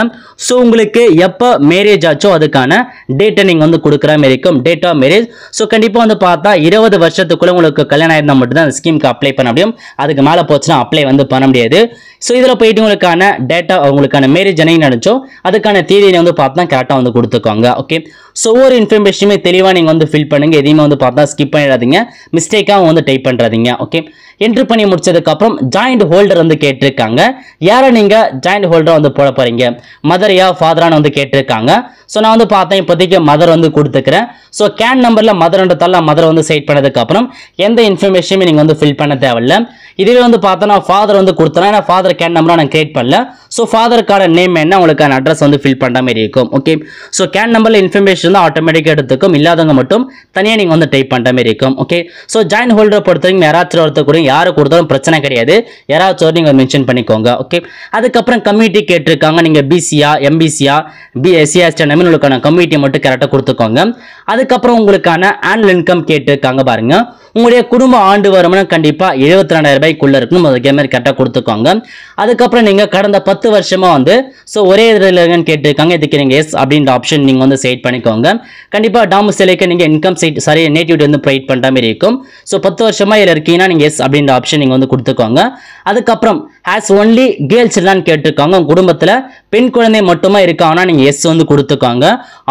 ஸோ உங்களுக்கு எப்போ மேரேஜ் ஆச்சோ அதுக்கான டேட்டை நீங்கள் வந்து கொடுக்குற மாதிரி இருக்கும். டேட் ஆஃப் மேரேஜ் ஸோ கண்டிப்பாக வந்து பார்த்தா இருபது வருஷத்துக்குள்ள உங்களுக்கு கல்யாணம் ஆயிருந்தால் மட்டும்தான் அந்த ஸ்கீமுக்கு அப்ளை பண்ண முடியும். அதுக்கு மேலே போச்சுன்னா அப்ளை வந்து பண்ண முடியாது. ஸோ இதில் போயிட்டு உங்களுக்கான டேட்டா உங்களுக்கான மேரேஜ் என்ன நடந்துச்சோ அதுக்கான தேதியை வந்து பார்த்தா கரெக்டாக வந்து கொடுத்துக்கோங்க. ஓகே ஸோ ஒவ்வொரு இன்ஃபர்மேஷனுமே தெளிவாக நீங்கள் வந்து ஃபில் பண்ணுங்க. எதையுமே வந்து பார்த்தா ஸ்கிப் பண்ணிடாதீங்க. மிஸ்டேக்காக வந்து டைப் பண்ணுறாதீங்க ஓகே என்ட்ரி பண்ணி முடிச்சதுக்கப்புறம் ஜாயிண்ட் ஹோல்டர் வந்து கேட்டிருக்காங்க. யாரை நீங்கள் ஜாயிண்ட் ஹோல்டரை வந்து போட போகிறீங்க மதரையா ஃபாதரான்னு வந்து கேட்டிருக்காங்க. ஸோ நான் வந்து பார்த்தேன் இப்போதைக்கு மதர் வந்து கொடுத்துக்கிறேன். ஸோ கேன் நம்பரில் மதர்ன்றதால மதர் வந்து செட் பண்ணதுக்கப்புறம் எந்த இன்ஃபர்மேஷனுமே நீங்கள் வந்து ஃபில் பண்ண தேவையில்ல. இதுவே வந்து பார்த்தோன்னா ஃபாதர் வந்து கொடுத்தனா ஏன்னா ஃபாதர் கேன் நம்பரை நான் கிரியேட் பண்ணல. ஸோ ஃபாதருக்கான நேம் என்ன? உங்களுக்கான அட்ரஸ் வந்து ஃபில் பண்ணுற மாதிரி இருக்கும். ஓகே ஸோ கேன் நம்பரில் இன்ஃபர்மேஷன் தான் ஆட்டோமேட்டிக்காக எடுத்துக்கும். இல்லாதவங்க மட்டும் தனியாக நீங்கள் வந்து டைப் பண்ணுற மாதிரி இருக்கும். ஓகே ஸோ ஜாயின் ஹோல்டரை பொறுத்தவரைக்கும் யாராச்சும் ஒருத்தர் கூட யாரை கொடுத்தாலும் பிரச்சனை கிடையாது. யாராச்சும் ஒரு நீங்கள் மென்ஷன் பண்ணிக்கோங்க ஓகே அதுக்கப்புறம் கம்யூனிட்டி கேட்டிருக்காங்க. நீங்கள் பிசியா எம்பிசியா பி எஸ்சிஆஸ்டி நம்பி கம்யூனிட்டி மட்டும் கரெக்டாக கொடுத்துக்கோங்க. அதுக்கப்புறம் உங்களுக்கான ஆனுவல் இன்கம் கேட்டிருக்காங்க பாருங்க. உங்களுடைய குடும்ப ஆண்டு வருமானம் கண்டிப்பாக எழுபத்தி ரெண்டாயிரம் ரூபாய்க்குள்ள இருக்கணும் அதுக்கே மாதிரி கரெக்டாக கொடுத்துக்கோங்க. அதுக்கப்புறம் நீங்கள் கடந்த பத்து வருஷமாக வந்து ஸோ ஒரே இதில் கேட்டிருக்காங்க. இதுக்கு நீங்கள் எஸ் அப்படின்ற ஆப்ஷன் நீங்கள் வந்து செட் பண்ணிக்கோங்க. கண்டிப்பாக டாமிசைலுக்கு நீங்கள் இன்கம் சைட் சாரி நேட்டிவிட்டி வந்து ப்ரொவைட் பண்ணுற மாதிரி இருக்கும். ஸோ பத்து வருஷமாக இதில் இருக்கீங்கன்னா நீங்கள் எஸ் அப்படின்ற ஆப்ஷன் நீங்கள் வந்து கொடுத்துக்கோங்க. அதுக்கப்புறம் ஹேஸ் ஒன்லி கேர்ள்ஸ் தான் கேட்டிருக்காங்க. உங்கள் குடும்பத்தில் பெண் குழந்தை மட்டுமா இருக்காங்கன்னா நீங்கள் எஸ் வந்து கொடுத்துக்கோங்க.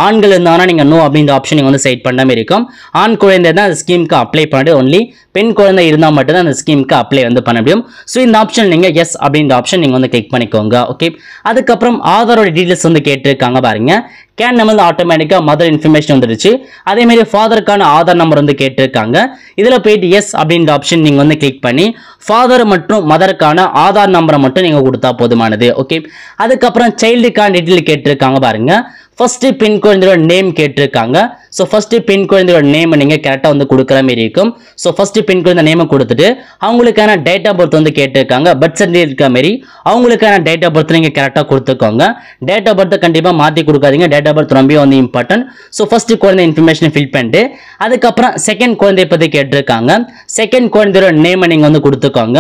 ஆண்கள் இருந்தாங்கன்னா நீங்கள் நோ அப்படின்ற ஆப்ஷன் நீங்கள் வந்து செட் பண்ண இருக்கும். ஆண் குழந்தை தான் அந்த ஸ்கீமுக்கு அப்ளை பண்ணிட்டு ஒன்லி பெண் குழந்தை இருந்தால் மட்டும்தான் அந்த ஸ்கீமுக்கு அப்ளை வந்து பண்ண முடியும். ஸோ இந்த ஆப்ஷன் நீங்கள் எஸ் அப்படின்ற ஆப்ஷன் நீங்கள் வந்து கிளிக் பண்ணிக்கோங்க. ஓகே அதுக்கப்புறம் ஆதாரோட டீட்டெயில்ஸ் வந்து கேட்டிருக்காங்க பாருங்க. கேன் நம்பர் ஆட்டோமேட்டிக்காக மதர் இன்ஃபர்மேஷன் வந்துருச்சு அதேமாரி ஃபாதருக்கான ஆதார் நம்பர் வந்து கேட்டிருக்காங்க. இதில் போயிட்டு எஸ் அப்படின்ற ஆப்ஷன் நீங்கள் வந்து கிளிக் பண்ணி ஃபாதர் மற்றும் மதருக்கான ஆதார் நம்பரை மட்டும் நீங்கள் கொடுத்தா போதுமானது. ஓகே அதுக்கப்புறம் சைல்டுக்கான டீட்டெயில் கேட்டிருக்காங்க பாருங்கள் ஃபஸ்ட்டு பெண் குழந்தையோட நேம் கேட்டிருக்காங்க. ஸோ ஃபஸ்ட்டு பெண் குழந்தையோட நேமை நீங்கள் கரெக்டாக வந்து கொடுக்குற மாதிரி இருக்கும். ஸோ ஃபஸ்ட்டு பெண் குழந்தை நேமை கொடுத்துட்டு அவங்களுக்கான டேட் ஆஃப் பர்த் வந்து கேட்டிருக்காங்க. பர்த் சர்டிஃபிகேட் இருக்க மாரி அவங்களுக்கான டேட் ஆஃப் பர்த் நீங்கள் கரெக்டாக கொடுத்துக்கோங்க. டேட் ஆஃப் பர்த்தை கண்டிப்பாக மாற்றி கொடுக்காதீங்க. டேட் ஆஃப் பர்த் ரொம்ப வந்து இம்பார்ட்டன்ட் ஸோ ஃபஸ்ட்டு குழந்தை இன்ஃபர்மேஷனை ஃபில் பண்ணிட்டு அதுக்கப்புறம் செகண்ட் குழந்தைய பற்றி கேட்டிருக்காங்க. செகண்ட் குழந்தையோட நேமை நீங்கள் வந்து கொடுத்துக்கோங்க.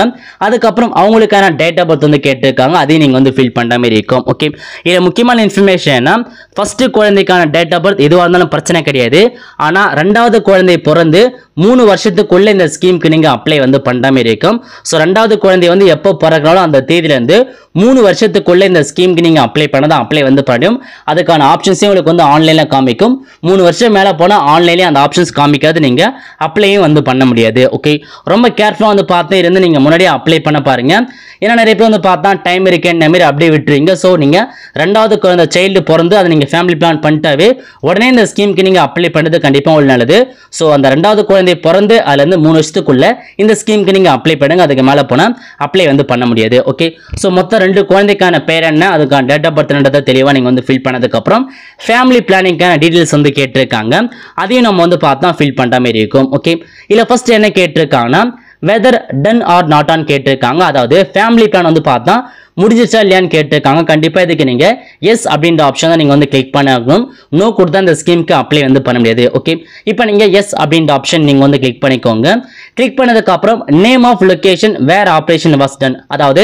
அதுக்கப்புறம் அவங்களுக்கான டேட் ஆஃப் பர்த் வந்து கேட்டிருக்காங்க. அதையும் நீங்கள் வந்து ஃபில் பண்ணுற மாதிரி இருக்கும். ஓகே இதில் முக்கியமான இன்ஃபர்மேஷன் என்ன ஃபர்ஸ்ட் குழந்தைக்கான டேட் ஆஃப் பர்த் எதுவாக இருந்தாலும் பிரச்சனை கிடையாது. ஆனால் ரெண்டாவது குழந்தை பிறந்து மூணு வருஷத்துக்குள்ளே இந்த ஸ்கீமுக்கு நீங்கள் அப்ளை வந்து பண்ணுற மாதிரி இருக்கும். ஸோ ரெண்டாவது குழந்தை வந்து எப்போ பிறகுனாலும் அந்த தேதியிலேருந்து மூணு வருஷத்துக்குள்ளே இந்த ஸ்கீமுக்கு நீங்கள் அப்ளை பண்ணதான் அப்ளை வந்து பண்ணியும் அதுக்கான ஆப்ஷன்ஸையும் உங்களுக்கு வந்து ஆன்லைனில் காமிக்கும். மூணு வருஷம் மேலே போனால் ஆன்லைன்லேயே அந்த ஆப்ஷன்ஸ் காமிக்காது நீங்கள் அப்ளையும் வந்து பண்ண முடியாது. ஓகே ரொம்ப கேர்ஃபுல்லாக வந்து பார்த்து இருந்து நீங்கள் முன்னாடியே அப்ளை பண்ண பாருங்கள் ஏன்னா நிறைய பேர் வந்து பார்த்தா டைம் இருக்கேன் மாதிரி அப்படியே விட்டுருவீங்க. ஸோ நீங்கள் ரெண்டாவது குழந்தை சைல்டு பிறந்து அதை நீங்கள் ஃபேமிலி பிளான் பண்ணிட்டாவே உடனே இந்த ஸ்கீமுக்கு நீங்கள் அப்ளை பண்ணுறது கண்டிப்பாக ஒரு நல்லது. ஸோ அந்த ரெண்டாவது குழந்தை பிறந்து அதுலேருந்து மூணு வருஷத்துக்குள்ள இந்த ஸ்கீமுக்கு நீங்கள் அப்ளை பண்ணுங்க. அதுக்கு மேலே போனால் அப்ளை வந்து பண்ண முடியாது. ஓகே ஸோ மொத்தம் ரெண்டு குழந்தைக்கான பேர் என்ன? அதுக்கான டேட் ஆஃப் பர்த்ன்றதை தெளிவாக நீங்கள் வந்து ஃபில் பண்ணதுக்கப்புறம் ஃபேமிலி பிளானிங்கான டீட்டெயில்ஸ் வந்து கேட்டிருக்காங்க. அதையும் நம்ம வந்து பார்த்தா ஃபில் பண்ணுற மாதிரி இருக்கும். ஓகே இல்லை ஃபர்ஸ்ட் என்ன கேட்டிருக்காங்கன்னா whether done or not on கேட்டிருக்காங்க. அதாவது ஃபேமிலி பிளான் வந்து பார்த்தா முடிஞ்சிச்சா இல்லையான்னு கேட்டிருக்காங்க. கண்டிப்பாக இதுக்கு நீங்கள் எஸ் அப்படின்ற ஆப்ஷன் தான் நீங்கள் வந்து கிளிக் பண்ணணும் நோ கொடுத்தா இந்த ஸ்கீமுக்கு அப்ளை வந்து பண்ண முடியாது. ஓகே இப்போ நீங்கள் எஸ் அப்படின்ற ஆப்ஷன் நீங்கள் வந்து கிளிக் பண்ணிக்கோங்க. கிளிக் பண்ணதுக்கப்புறம் name of location where operation was done அதாவது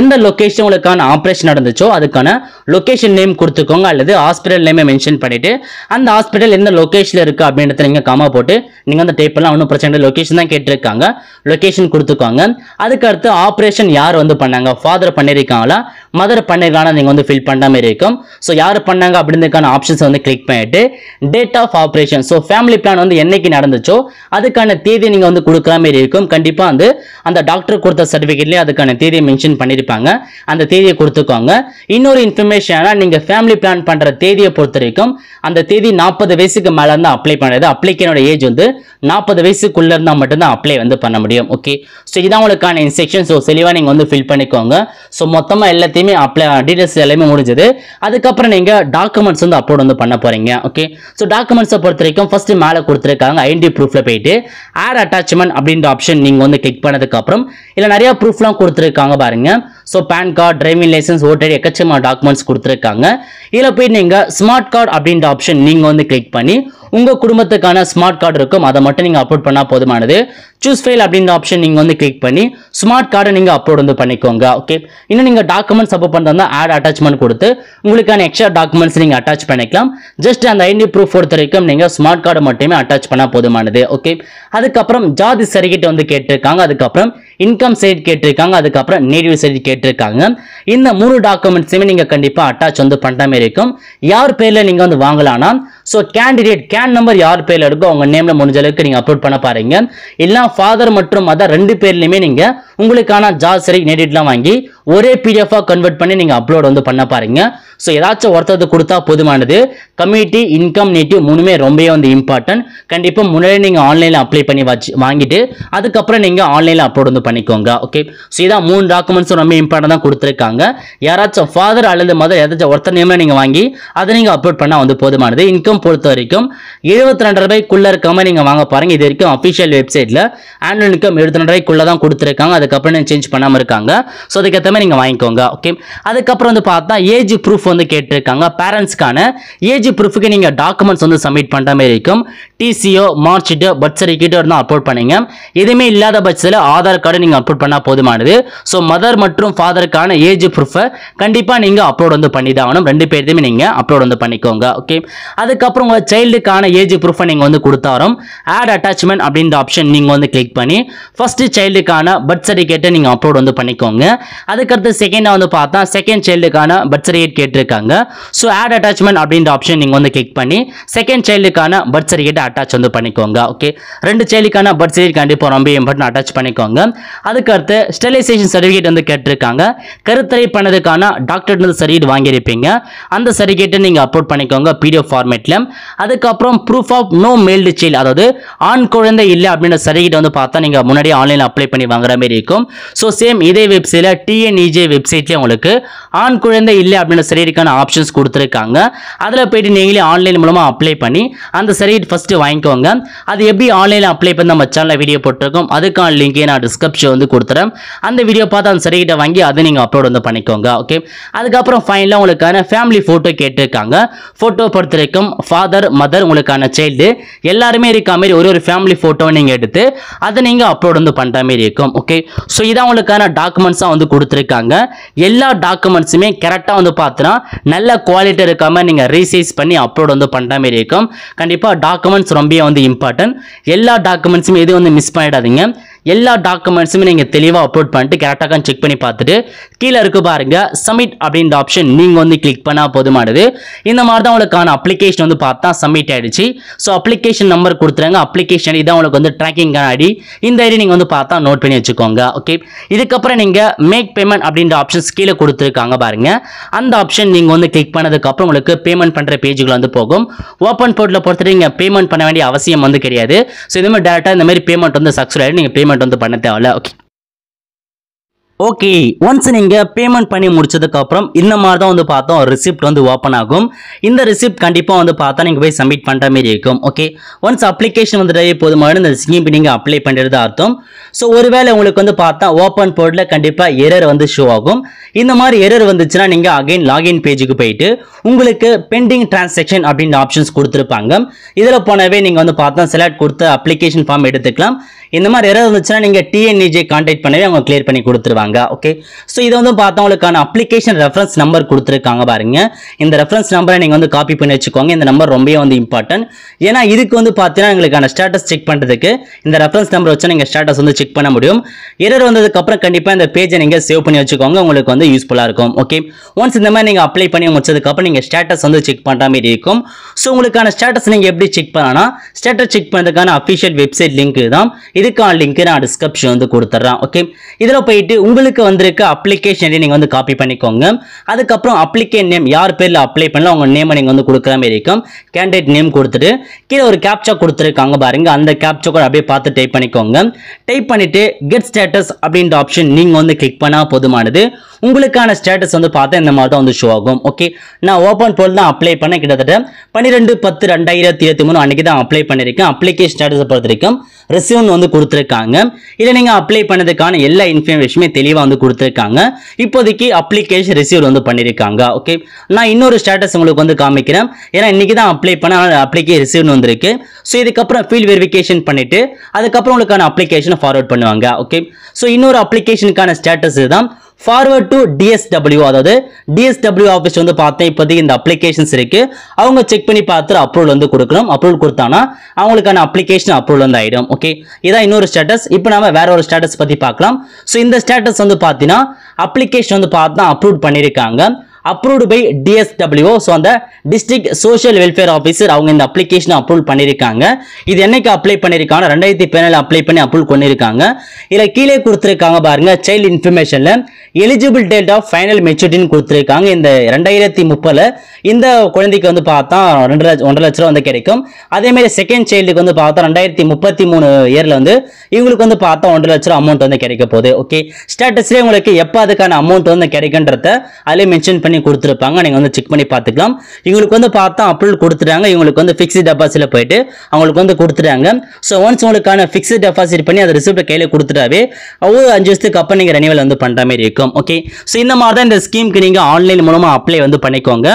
எந்த லொகேஷன் உங்களுக்கான ஆப்ரேஷன் நடந்துச்சோ அதுக்கான லொகேஷன் நேம் கொடுத்துக்கோங்க அல்லது ஹாஸ்பிட்டல் நேமை மென்ஷன் பண்ணிட்டு அந்த ஹாஸ்பிட்டல் எந்த லொகேஷனில் இருக்குது அப்படின்றத நீங்கள் காமா போட்டு நீங்கள் அந்த டைப் எல்லாம் ஒன்றும் பிரச்சனை இல்லை. லொகேஷன் தான் கேட்டிருக்காங்க. லொகேஷன் கொடுத்துக்கோங்க. அதுக்கு அடுத்து ஆப்ரேஷன் யார் வந்து பண்ணாங்க? ஃபாதர் பண்ணியிருக்காங்களா? மதர் பண்ணிருக்காங்களா நீங்கள் வந்து ஃபில் பண்ண மாதிரி இருக்கும். ஸோ யார் பண்ணாங்க அப்படின்றதுக்கான ஆப்ஷன்ஸ் வந்து கிளிக் பண்ணிட்டு date of operation so family plan வந்து என்னைக்கு நடந்துச்சோ அதுக்கான தேதி நீங்கள் வந்து கொடுக்குற மாதிரி இருக்கும். கண்டிப்பாக வந்து அந்த டாக்டர் கொடுத்த சர்டிஃபிகேட்லேயே அதுக்கான தேதியை மென்ஷன் பண்ணியிருப்பாங்க. அந்த தேதியை கொடுத்துக்கோங்க. இன்னொரு இன்ஃபர்மேஷனாக நீங்கள் ஃபேமிலி பிளான் பண்ணுற தேதியை பொறுத்த வரைக்கும் அந்த தேதி நாற்பது வயசுக்கு மேலே இருந்தால் அப்ளை பண்ணுறது அப்ளிகேனோட ஏஜ் வந்து நாற்பது வயசுக்குள்ளே இருந்தால் மட்டும்தான் அப்ளை வந்து பண்ண முடியும். ஓகே ஸோ இதான் உங்களுக்கான இன்ஸ்ட்ரக்ஷன் ஸோ தெளிவாக நீங்கள் வந்து ஃபில் பண்ணிக்கோங்க. ஸோ மொத்தமாக எல்லாத்தையுமே அப்ளை டீட்டெயில்ஸ் எல்லாமே முடிஞ்சது. அதுக்கப்புறம் நீங்கள் டாக்குமெண்ட்ஸ் வந்து அப்லோட் வந்து பண்ண போகிறீங்க ஓகே ஸோ டாக்குமெண்ட்ஸை பொறுத்த வரைக்கும் ஃபஸ்ட்டு மேலே கொடுத்துருக்காங்க. ஐடி ப்ரூஃபில் போயிட்டு ஆட் அட்டாச்மெண்ட் அப்படின்ற ஆப்ஷன் நீங்கள் வந்து கிளிக் பண்ணதுக்கப்புறம் இல்லை நிறைய ப்ரூஃப்லாம் கொடுத்துருக்காங்க பாருங்க. So PAN card driving licence voter எக்கச்சக்கமான டாக்குமெண்ட்ஸ் கொடுத்துருக்காங்க. இதில் போய் நீங்கள் ஸ்மார்ட் கார்டு அப்படின்ற ஆப்ஷன் நீங்கள் வந்து கிளிக் பண்ணி உங்கள் குடும்பத்துக்கான ஸ்மார்ட் கார்டு இருக்கும். அதை மட்டும் நீங்கள் அப்லோட் பண்ணால் போதுமானது. சூஸ் ஃபைல் அப்படின்ற ஆப்ஷன் நீங்கள் வந்து கிளிக் பண்ணி ஸ்மார்ட் கார்டை நீங்கள் அப்லோட் வந்து பண்ணிக்கோங்க. ஓகே இன்னும் நீங்கள் டாக்குமெண்ட்ஸ் அப்லோட் பண்ணுறதா ஆட் அட்டாச்மெண்ட் கொடுத்து உங்களுக்கான எக்ஸ்ட்ரா டாக்குமெண்ட்ஸ் நீங்கள் அட்டாச் பண்ணிக்கலாம். ஜஸ்ட் அந்த ஐடி ப்ரூஃப் பொறுத்த வரைக்கும் நீங்கள் ஸ்மார்ட் கார்டு மட்டுமே அட்டாச் பண்ணால் போதுமானது. ஓகே அதுக்கப்புறம் ஜாதி சர்டிஃபிகேட் வந்து கேட்டிருக்காங்க. அதுக்கப்புறம் இன்கம் சைட் கேட்டிருக்காங்க. அதுக்கப்புறம் நேட்டிவ் சைட் கேட்டிருக்காங்க. இந்த மூணு டாக்குமெண்ட்ஸுமே நீங்கள் கண்டிப்பாக அட்டாச் வந்து பண்ணுற மாதிரி இருக்கும். யார் பேரில் நீங்கள் வந்து வாங்கலாம்னா ஸோ கேண்டிடேட் கேன் நம்பர் யார் பேரில் இருக்கோ அவங்க நேமில் முடிஞ்ச அளவுக்கு நீங்கள் அப்லோட் பண்ண பாருங்க. இல்லை ஃபாதர் மற்றும் மதர் ரெண்டு பேர்லையுமே நீங்கள் உங்களுக்கான ஜாப் சரி நேடிட்லாம் வாங்கி ஒரே பிடிஎஃபாக கன்வெர்ட் பண்ணி நீங்கள் அப்லோட் வந்து பண்ண பாருங்க. ஸோ ஏதாச்சும் ஒருத்தர் கொடுத்தா போதுமானது. கம்யூனிட்டி இன்கம் நேட்டிவ் மூணுமே ரொம்பவே வந்து இம்பார்ட்டன்ட் கண்டிப்பாக முன்னாடி நீங்கள் ஆன்லைனில் அப்ளை பண்ணி வச்சு வாங்கிட்டு அதுக்கப்புறம் நீங்கள் ஆன்லைனில் அப்லோட் வந்து பண்ணிக்கோங்க. ஓகே ஸோ இதான் மூணு டாக்குமெண்ட்ஸும் ரொம்ப இம்பார்ட்டன் தான் கொடுத்துருக்காங்க. யாராச்சும் ஃபாதர் அல்லது மதர் ஏதாச்சும் ஒருத்தர் நேமே நீங்கள் வாங்கி அதை நீங்கள் அப்லோட் பண்ணால் வந்து போதுமானது. இன்கம் பொறுத்த வரைக்கும் எழுபத்தி ரெண்டு ரூபாய்க்குள்ளே இருக்காமல் நீங்கள் வாங்க பாருங்கள் இது வரைக்கும் அஃபிஷியல் வெப்சைட்டில் ஆனுவல் இன்கம் எழுபத்தி ரெண்டு ரூபாய்க்குள்ளே தான் கொடுத்துருக்காங்க. அதுக்கப்புறம் சேஞ்ச் பண்ணாமல் இருக்காங்க. ஸோ அதுக்கேற்ற மாதிரி நீங்கள் வாங்கிக்கோங்க ஓகே அதுக்கப்புறம் வந்து பார்த்தா ஏஜ் ப்ரூஃப் வந்து கேட்டிருக்காங்க. பேரண்ட்ஸ்க்கான ஏஜ் ப்ரூஃபுக்கு நீங்கள் டாக்குமெண்ட்ஸ் வந்து சப்மிட் பண்ணுற மாதிரி இருக்கும். டிசிஓ மார்க் ஷீட்டு பர்த் சர்டிஃபிகேட்டோ இருந்தால் அப்லோட் பண்ணுங்க. எதுவுமே இல்லாத பட்சத்தில் ஆதார் கார்டு நீங்கள் அப்லோட் பண்ணால் போதுமானது. ஸோ மதர் மற்றும் ஃபாதருக்கான ஏஜ் ப்ரூஃபை கண்டிப்பாக நீங்கள் அப்லோட் வந்து பண்ணி தான் ஆகணும். ரெண்டு பேர்த்தையுமே நீங்கள் அப்லோட் வந்து பண்ணிக்கோங்க. ஓகே அதுக்கப்புறம் உங்கள் சைல்டுக்கான ஏஜ் ப்ரூஃபை நீங்கள் வந்து கொடுத்தாரும். ஆட் அட்டாச்மெண்ட் அப்படின்ற ஆப்ஷன் நீங்கள் வந்து கிளிக் பண்ணி ஃபஸ்ட்டு சைல்டுக்கான பர்த் சர்டிஃபிகேட்டை நீங்கள் அப்லோட் வந்து பண்ணிக்கோங்க. அதுக்கடுத்து செகண்டாக வந்து பார்த்தா செகண்ட் சைல்டுக்கான பர்த் சர்டிஃபிகேட் கேட்டிருக்காங்க. ஸோ ஆட் அட்டாச்மெண்ட் அப்படின்ற ஆப்ஷன் நீங்கள் வந்து கிளிக் பண்ணி செகண்ட் சைல்டுக்கான பர்த் சர்டிஃபிகேட்டை அட்டாச் வந்து பண்ணிக்கோங்க ஓகே ரெண்டு செயலிக்கான பர்த் சர்டிஃபிகேட் கண்டிப்பாக ரொம்ப இம்பார்ட்டன் அட்டாச் பண்ணிக்கோங்க. அதுக்கடுத்து ஸ்டெரிலைசேஷன் சர்டிஃபிகேட் வந்து கேட்டிருக்காங்க. கருத்தரை பண்ணதுக்கான டாக்டர் சர்டிஃபிகேட் வாங்கியிருப்பீங்க. அந்த சர்டிஃபிகேட்டை நீங்கள் அப்லோட் பண்ணிக்கோங்க பிடிஎஃப் ஃபார்மேட்டில் அதுக்கப்புறம் proof of no male child அதாவது ஆண் குழந்தை இல்லை அப்படின்ற சர்டிஃபிகேட் வந்து பார்த்தா நீங்கள் முன்னாடியே ஆன்லைனில் அப்ளை பண்ணி வாங்குற மாதிரி இருக்கும். ஸோ சேம் இதே வெப்சைட்டில் டிஎன்இஜே வெப்சைட்லேயே உங்களுக்கு ஆண் குழந்தை இல்லை அப்படின்ற சர்டிஃபிகேட்டுக்கான ஆப்ஷன்ஸ் கொடுத்துருக்காங்க. அதில் போயிட்டு நீங்களே ஆன்லைன் மூலமாக அப்ளை பண்ணி அந்த சர்டிஃபிகேட் ஃபஸ்ட்டு வாங்கிக்கோங்க. அது எப்படி ஆன்லைனில் அப்ளை பண்ணி நம்ம சேனலில் வீடியோ போட்டிருக்கோம் அதுக்கான லிங்கே நான் டிஸ்கிரிப்ஷன் வந்து கொடுத்துறேன். அந்த வீடியோ பார்த்து அந்த சரிகிட்ட வாங்கி அதை நீங்கள் அப்லோட் வந்து பண்ணிக்கோங்க ஓகே அதுக்கப்புறம் ஃபைனலாக உங்களுக்கான ஃபேமிலி ஃபோட்டோ கேட்டிருக்காங்க. ஃபோட்டோ பொறுத்த வரைக்கும் ஃபாதர் மதர் உங்களுக்கான சைல்டு எல்லாருமே இருக்க மாதிரி ஒரு ஒரு ஃபேமிலி ஃபோட்டோவை நீங்கள் எடுத்து அதை நீங்கள் அப்லோட் வந்து பண்ணுற மாதிரி இருக்கும் ஓகே ஸோ இதான் உங்களுக்கான டாக்குமெண்ட்ஸாக வந்து கொடுத்துருக்காங்க. எல்லா டாக்குமெண்ட்ஸுமே கரெக்டாக வந்து பார்த்தீங்கன்னா நல்ல குவாலிட்டி இருக்காமல் நீங்கள் ரீசைஸ் பண்ணி அப்லோட் வந்து பண்ணுற மாதிரி இருக்கும். கண்டிப்பாக டாக்குமெண்ட்ஸ் ரொம்ப வந்து இம்பார்ட்டன்ட் எல்லா டாக்குமெண்ட்ஸுமே எதுவும் வந்து மிஸ் பண்ணிடாதீங்க. எல்லா டாக்குமெண்ட்ஸுமே நீங்கள் தெளிவாக அப்லோட் பண்ணிட்டு கரெக்டாக செக் பண்ணி பார்த்துட்டு கீழே இருக்கு பாருங்க சப்மிட் அப்படின்ற ஆப்ஷன் நீங்கள் வந்து கிளிக் பண்ணால் போதுமானது. இந்த மாதிரி தான் உங்களுக்கான அப்ளிகேஷன் வந்து பார்த்தா சப்மிட் ஆயிடுச்சு. ஸோ அப்ளிகேஷன் நம்பர் கொடுத்துருங்க. அப்ளிகேஷன் இதான் உங்களுக்கு வந்து ட்ராக்கிங் ஐடி இந்த ஐடி நீங்கள் வந்து பார்த்தா நோட் பண்ணி வச்சுக்கோங்க. ஓகே இதுக்கப்புறம் நீங்கள் மேக் பேமெண்ட் அப்படின்ற ஆப்ஷன்ஸ் கீழே கொடுத்துருக்காங்க பாருங்க. அந்த ஆப்ஷன் நீங்கள் வந்து கிளிக் பண்ணதுக்கப்புறம் உங்களுக்கு பேமெண்ட் பண்ணுற பேஜுகள் வந்து போகும். ஓப்பன் போர்ட்டில் பொறுத்துட்டு நீங்கள் பேமெண்ட் பண்ண வேண்டிய அவசியம் வந்து கிடையாது. ஸோ இதுமாதிரி டேரெக்டாக இந்த மாதிரி பேமெண்ட் வந்து சக்ஸஸ் ஆகிடும் நீங்கள் பேமெண்ட் வந்து பண்ண தேவையில்ல. ஓகே ஓகே ஒன்ஸ் நீங்கள் பேமெண்ட் பண்ணி முடிச்சதுக்கப்புறம் இந்த மாதிரி தான் வந்து பார்த்தோம் ரிசிப்ட் வந்து ஓப்பன் ஆகும். இந்த ரிசிப்ட் கண்டிப்பாக வந்து பார்த்தா நீங்கள் போய் சப்மிட் பண்ணுற மாதிரி இருக்கும். ஓகே ஒன்ஸ் அப்ளிகேஷன் வந்துட்டு போதுமான இந்த ஸ்கீம் நீங்கள் அப்ளை பண்ணுறது அர்த்தம். ஸோ ஒருவேளை உங்களுக்கு வந்து பார்த்தா ஓப்பன் போர்டில் கண்டிப்பாக எரர் வந்து ஷோ ஆகும். இந்த மாதிரி எரர் வந்துச்சுன்னா நீங்கள் அகைன் லாகின் பேஜுக்கு போயிட்டு உங்களுக்கு பெண்டிங் டிரான்சாக்ஷன் அப்படின்ற ஆப்ஷன்ஸ் கொடுத்துருப்பாங்க. இதில் போனவே நீங்கள் வந்து பார்த்தா செலக்ட் கொடுத்து அப்ளிகேஷன் ஃபார்ம் எடுத்துக்கலாம். இந்த மாதிரி எரர் இருந்துச்சுன்னா நீங்கள் டிஎன்இஜே கான்டாக்ட் பண்ணவே அவங்க கிளியர் பண்ணி கொடுத்துருவாங்க ஓகே ஸோ இது வந்து பார்த்தா உங்களுக்கான அப்ளிகேஷன் ரெஃபரன்ஸ் நம்பர் கொடுத்துருக்காங்க பாருங்க. இந்த ரெஃபரன்ஸ் நம்பரை நீங்கள் வந்து காப்பி பண்ணி வச்சுக்கோங்க. இந்த நம்பர் ரொம்பவே வந்து இம்பார்ட்டன்ட் ஏன்னா இதுக்கு வந்து பார்த்தீங்கன்னா எங்களுக்கான ஸ்டேட்டஸ் செக் பண்ணுறதுக்கு இந்த ரெஃபரன்ஸ் நம்பர் வச்சு நீங்கள் ஸ்டேட்டஸ் வந்து செக் பண்ண முடியும். எரர் வந்ததுக்கப்புறம் கண்டிப்பாக இந்த பேஜை நீங்கள் சேவ் பண்ணி வச்சுக்கோங்க. உங்களுக்கு வந்து யூஸ்ஃபுல்லாக இருக்கும் ஓகே ஒன்ஸ் இந்த மாதிரி நீங்கள் அப்ளை பண்ணி முடிச்சதுக்கப்புறம் நீங்கள் ஸ்டேட்டஸ் வந்து செக் பண்ணுற மாதிரி இருக்கும். ஸோ உங்களுக்கான ஸ்டேட்டஸ் நீங்கள் எப்படி செக் பண்ணலாம் ஸ்டேட்டஸ் செக் பண்ணுறதுக்கான அஃபிஷியல் வெப்சைட் லிங்க் தான் இதுக்கான லிங்க் நான் டிஸ்கிரிப்ஷன் வந்து கொடுத்துட்றேன் ஓகே இதில் போயிட்டு உங்களுக்கு வந்திருக்க அப்ளிகேஷன் நீங்கள் வந்து காப்பி பண்ணிக்கோங்க. அதுக்கப்புறம் அப்ளிகேட் நேம் யார் பேரில் அப்ளை பண்ணல உங்கள் நேமை நீங்கள் வந்து கொடுக்குற மாதிரி இருக்கும். கேண்டிடேட் நேம் கொடுத்துட்டு கீழே ஒரு கேப்சா கொடுத்துருக்காங்க பாருங்க. அந்த கேப்சா கூட அப்படியே பார்த்து டைப் பண்ணிக்கோங்க. டைப் பண்ணிட்டு கெட் ஸ்டேட்டஸ் அப்படின்ற ஆப்ஷன் நீங்கள் வந்து கிளிக் பண்ணால் போதுமானது. உங்களுக்கான ஸ்டேட்டஸ் வந்து பார்த்தா இந்த மாதிரி தான் வந்து ஷோ ஆகும் ஓகே நான் ஓப்பன் போல் தான் அப்ளை பண்ண கிட்டத்தட்ட பன்னிரெண்டு பத்து ரெண்டாயிரத்தி இருபத்தி மூணு அன்றைக்கி தான் அப்ளை பண்ணியிருக்கேன். அப்ளிகேஷன் ஸ்டேட்டஸை பொறுத்த வரைக்கும் ரிசீவ்னு வந்து கொடுத்துருக்காங்க. இதில் நீங்கள் அப்ளை பண்ணதுக்கான எல்லா இன்ஃபர்மேஷனுமே தெளிவாக வந்து கொடுத்துருக்காங்க. இப்போதைக்கு அப்ளிகேஷன் ரிசீவ் வந்து பண்ணியிருக்காங்க ஓகே நான் இன்னொரு ஸ்டேட்டஸ் உங்களுக்கு வந்து காமிக்கிறேன். ஏன்னா இன்னைக்கு தான் அப்ளை பண்ண அப்ளிகேஷன் ரிசீவ்னு வந்திருக்கு. ஸோ இதுக்கப்புறம் ஃபீல்ட் வெரிஃபிகேஷன் பண்ணிட்டு அதுக்கப்புறம் உங்களுக்கான அப்ளிகேஷனை ஃபார்வர்ட் பண்ணுவாங்க. ஓகே ஸோ இன்னொரு அப்ளிகேஷனுக்கான ஸ்டேட்டஸ் தான் ஃபார்வர்ட் டு டிஎஸ்டபிள்யூ அதாவது டிஎஸ்டபிள்யூ ஆஃபீஸ் வந்து பார்த்தேன் இப்போதைக்கு இந்த அப்ளிகேஷன்ஸ் இருக்குது அவங்க செக் பண்ணி பார்த்து அப்ரூவல் வந்து கொடுக்கணும். அப்ரூவல் கொடுத்தானா அவங்களுக்கான அப்ளிகேஷன் அப்ரூவல் வந்து ஆயிடும். ஓகே இதான் இன்னொரு ஸ்டேட்டஸ் இப்போ நம்ம வேற ஒரு ஸ்டேட்டஸ் பற்றி பார்க்கலாம். ஸோ இந்த ஸ்டேட்டஸ் வந்து பார்த்தீங்கன்னா அப்ளிகேஷன் வந்து பார்த்தா அப்ரூவ் பண்ணியிருக்காங்க. அப்ரூவ்டு பை டிஎஸ்டபிள்யூ ஸோ அந்த டிஸ்ட்ரிக்ட் சோஷியல் வெல்ஃபேர் ஆஃபீஸர் அவங்க இந்த அப்ளிகேஷனை அப்ரூவ் பண்ணியிருக்காங்க இது என்னைக்கு அப்ளை பண்ணியிருக்காங்க ரெண்டாயிரத்தி பதினேழு அப்ளை பண்ணி அப்ரூவ் பண்ணியிருக்காங்க இதில் கீழே கொடுத்துருக்காங்க பாருங்க சைல்டு இன்ஃபர்மேஷனில் எலிஜிபிள் டேட் ஆஃப் ஃபைனல் மெச்சூரிட்டின்னு கொடுத்துருக்காங்க. இந்த ரெண்டாயிரத்தி முப்பதில் இந்த குழந்தைக்கு வந்து பார்த்தா ரெண்டு லட்சம் ஒன்றரை லட்ச ரூபா வந்து கிடைக்கும். அதேமாதிரி செகண்ட் சைல்டுக்கு வந்து பார்த்தா ரெண்டாயிரத்தி முப்பத்தி மூணு இயரில் வந்து இவங்களுக்கு வந்து பார்த்தா ஒன்றரை லட்ச ரூபா அமௌண்ட் வந்து கிடைக்க போகுது. ஓகே ஸ்டேட்டஸ்லேயே உங்களுக்கு எப்போ அதுக்கான அமௌண்ட் வந்து கிடைக்குன்றத அதிலே மென்ஷன் பண்ணி கொடுத்துருப்பாங்க. நீங்கள் வந்து செக் பண்ணி பார்த்துக்கலாம். இவங்களுக்கு வந்து பார்த்தா அப்ரூவல் கொடுத்துட்டாங்க. இவங்களுக்கு வந்து ஃபிக்ஸ்டு டெபாசிட்டில் போயிட்டு அவங்களுக்கு வந்து கொடுத்துட்டாங்க. ஸோ ஒன்ஸ் உங்களுக்கான ஃபிக்ஸ்டு டெபாசிட் பண்ணி அதை ரிசிப்ட் கையில் கொடுத்துட்டாவே ஒரு அஞ்சு வருஷத்துக்கு அப்புறம் நீங்கள் ரெனிவல் வந்து பண்ணுற மாதிரி இருக்கும். ஓகே ஸோ இந்த மாதிரி தான் இந்த ஸ்கீமுக்கு நீங்கள் ஆன்லைன் மூலமாக அப்ளை வந்து பண்ணிக்கோங்க.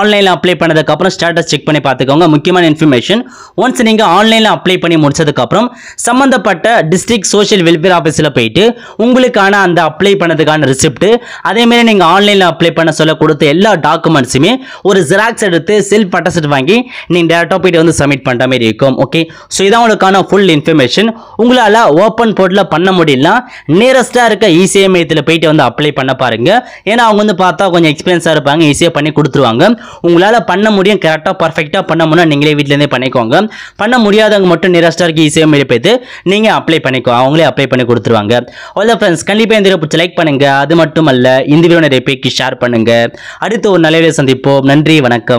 ஆன்லைனில் அப்ளை பண்ணதுக்கப்புறம் ஸ்டேட்டஸ் செக் பண்ணி பார்த்துக்கோங்க. முக்கியமான இன்ஃபர்மேஷன் ஒன்ஸ் நீங்கள் ஆன்லைனில் அப்ளை பண்ணி முடிச்சதுக்கப்புறம் சம்மந்தப்பட்ட டிஸ்ட்ரிக்ட் சோஷியல் வெல்ஃபேர் ஆஃபீஸில் போயிட்டு உங்களுக்கான அந்த அப்ளை பண்ணதுக்கான ரிசிப்ட் அதேமாரி நீங்கள் ஆன்லைனில் அப்ளை பண்ண சொல்ல கொடுத்த எல்லா டாக்குமெண்ட்ஸுமே ஒரு ஜெராக்ஸ் எடுத்து செல்ஃப் அட்டஸ்ட் வாங்கி நீங்கள் டேரக்டாக போயிட்டு வந்து சப்மிட் பண்ணுற மாதிரி இருக்கும் ஓகே ஸோ இதான் உங்களுக்கான ஃபுல் இன்ஃபர்மேஷன் உங்களால் ஓப்பன் போர்ட்டில் பண்ண முடியலனா நியரஸ்ட்டாக இருக்க இசிஐ மையத்தில் போயிட்டு வந்து அப்ளை பண்ண பாருங்கள் ஏன்னா அவங்க வந்து பார்த்தா கொஞ்சம் எக்ஸ்பீரியன்ஸாக இருப்பாங்க ஈஸியாக பண்ணி கொடுத்துருவாங்க. உங்களால் பண்ண முடியும் கரெக்டாக பர்ஃபெக்டாக பண்ண முடியும் நீங்களே வீட்டிலேருந்தே பண்ணிக்கோங்க. பண்ண முடியாதவங்க மட்டும் நியரஸ்ட்டாக இருக்க ஈஸியாக மையம் போய்த்து நீங்கள் அப்ளை பண்ணிக்கோ அவங்களே அப்ளை பண்ணி கொடுத்துருவாங்க. அவ்வளோ ஃப்ரெண்ட்ஸ் கண்டிப்பாக இந்த வீடியோ பிடிச்சி லைக் பண்ணுங்கள் அது மட்டும் அல்ல இந்த வீடியோ நிறைய பேருக்கு ஷேர் பண்ணுங்கள் அடுத்து ஒரு நல்ல சந்திப்போம். நன்றி வணக்கம்.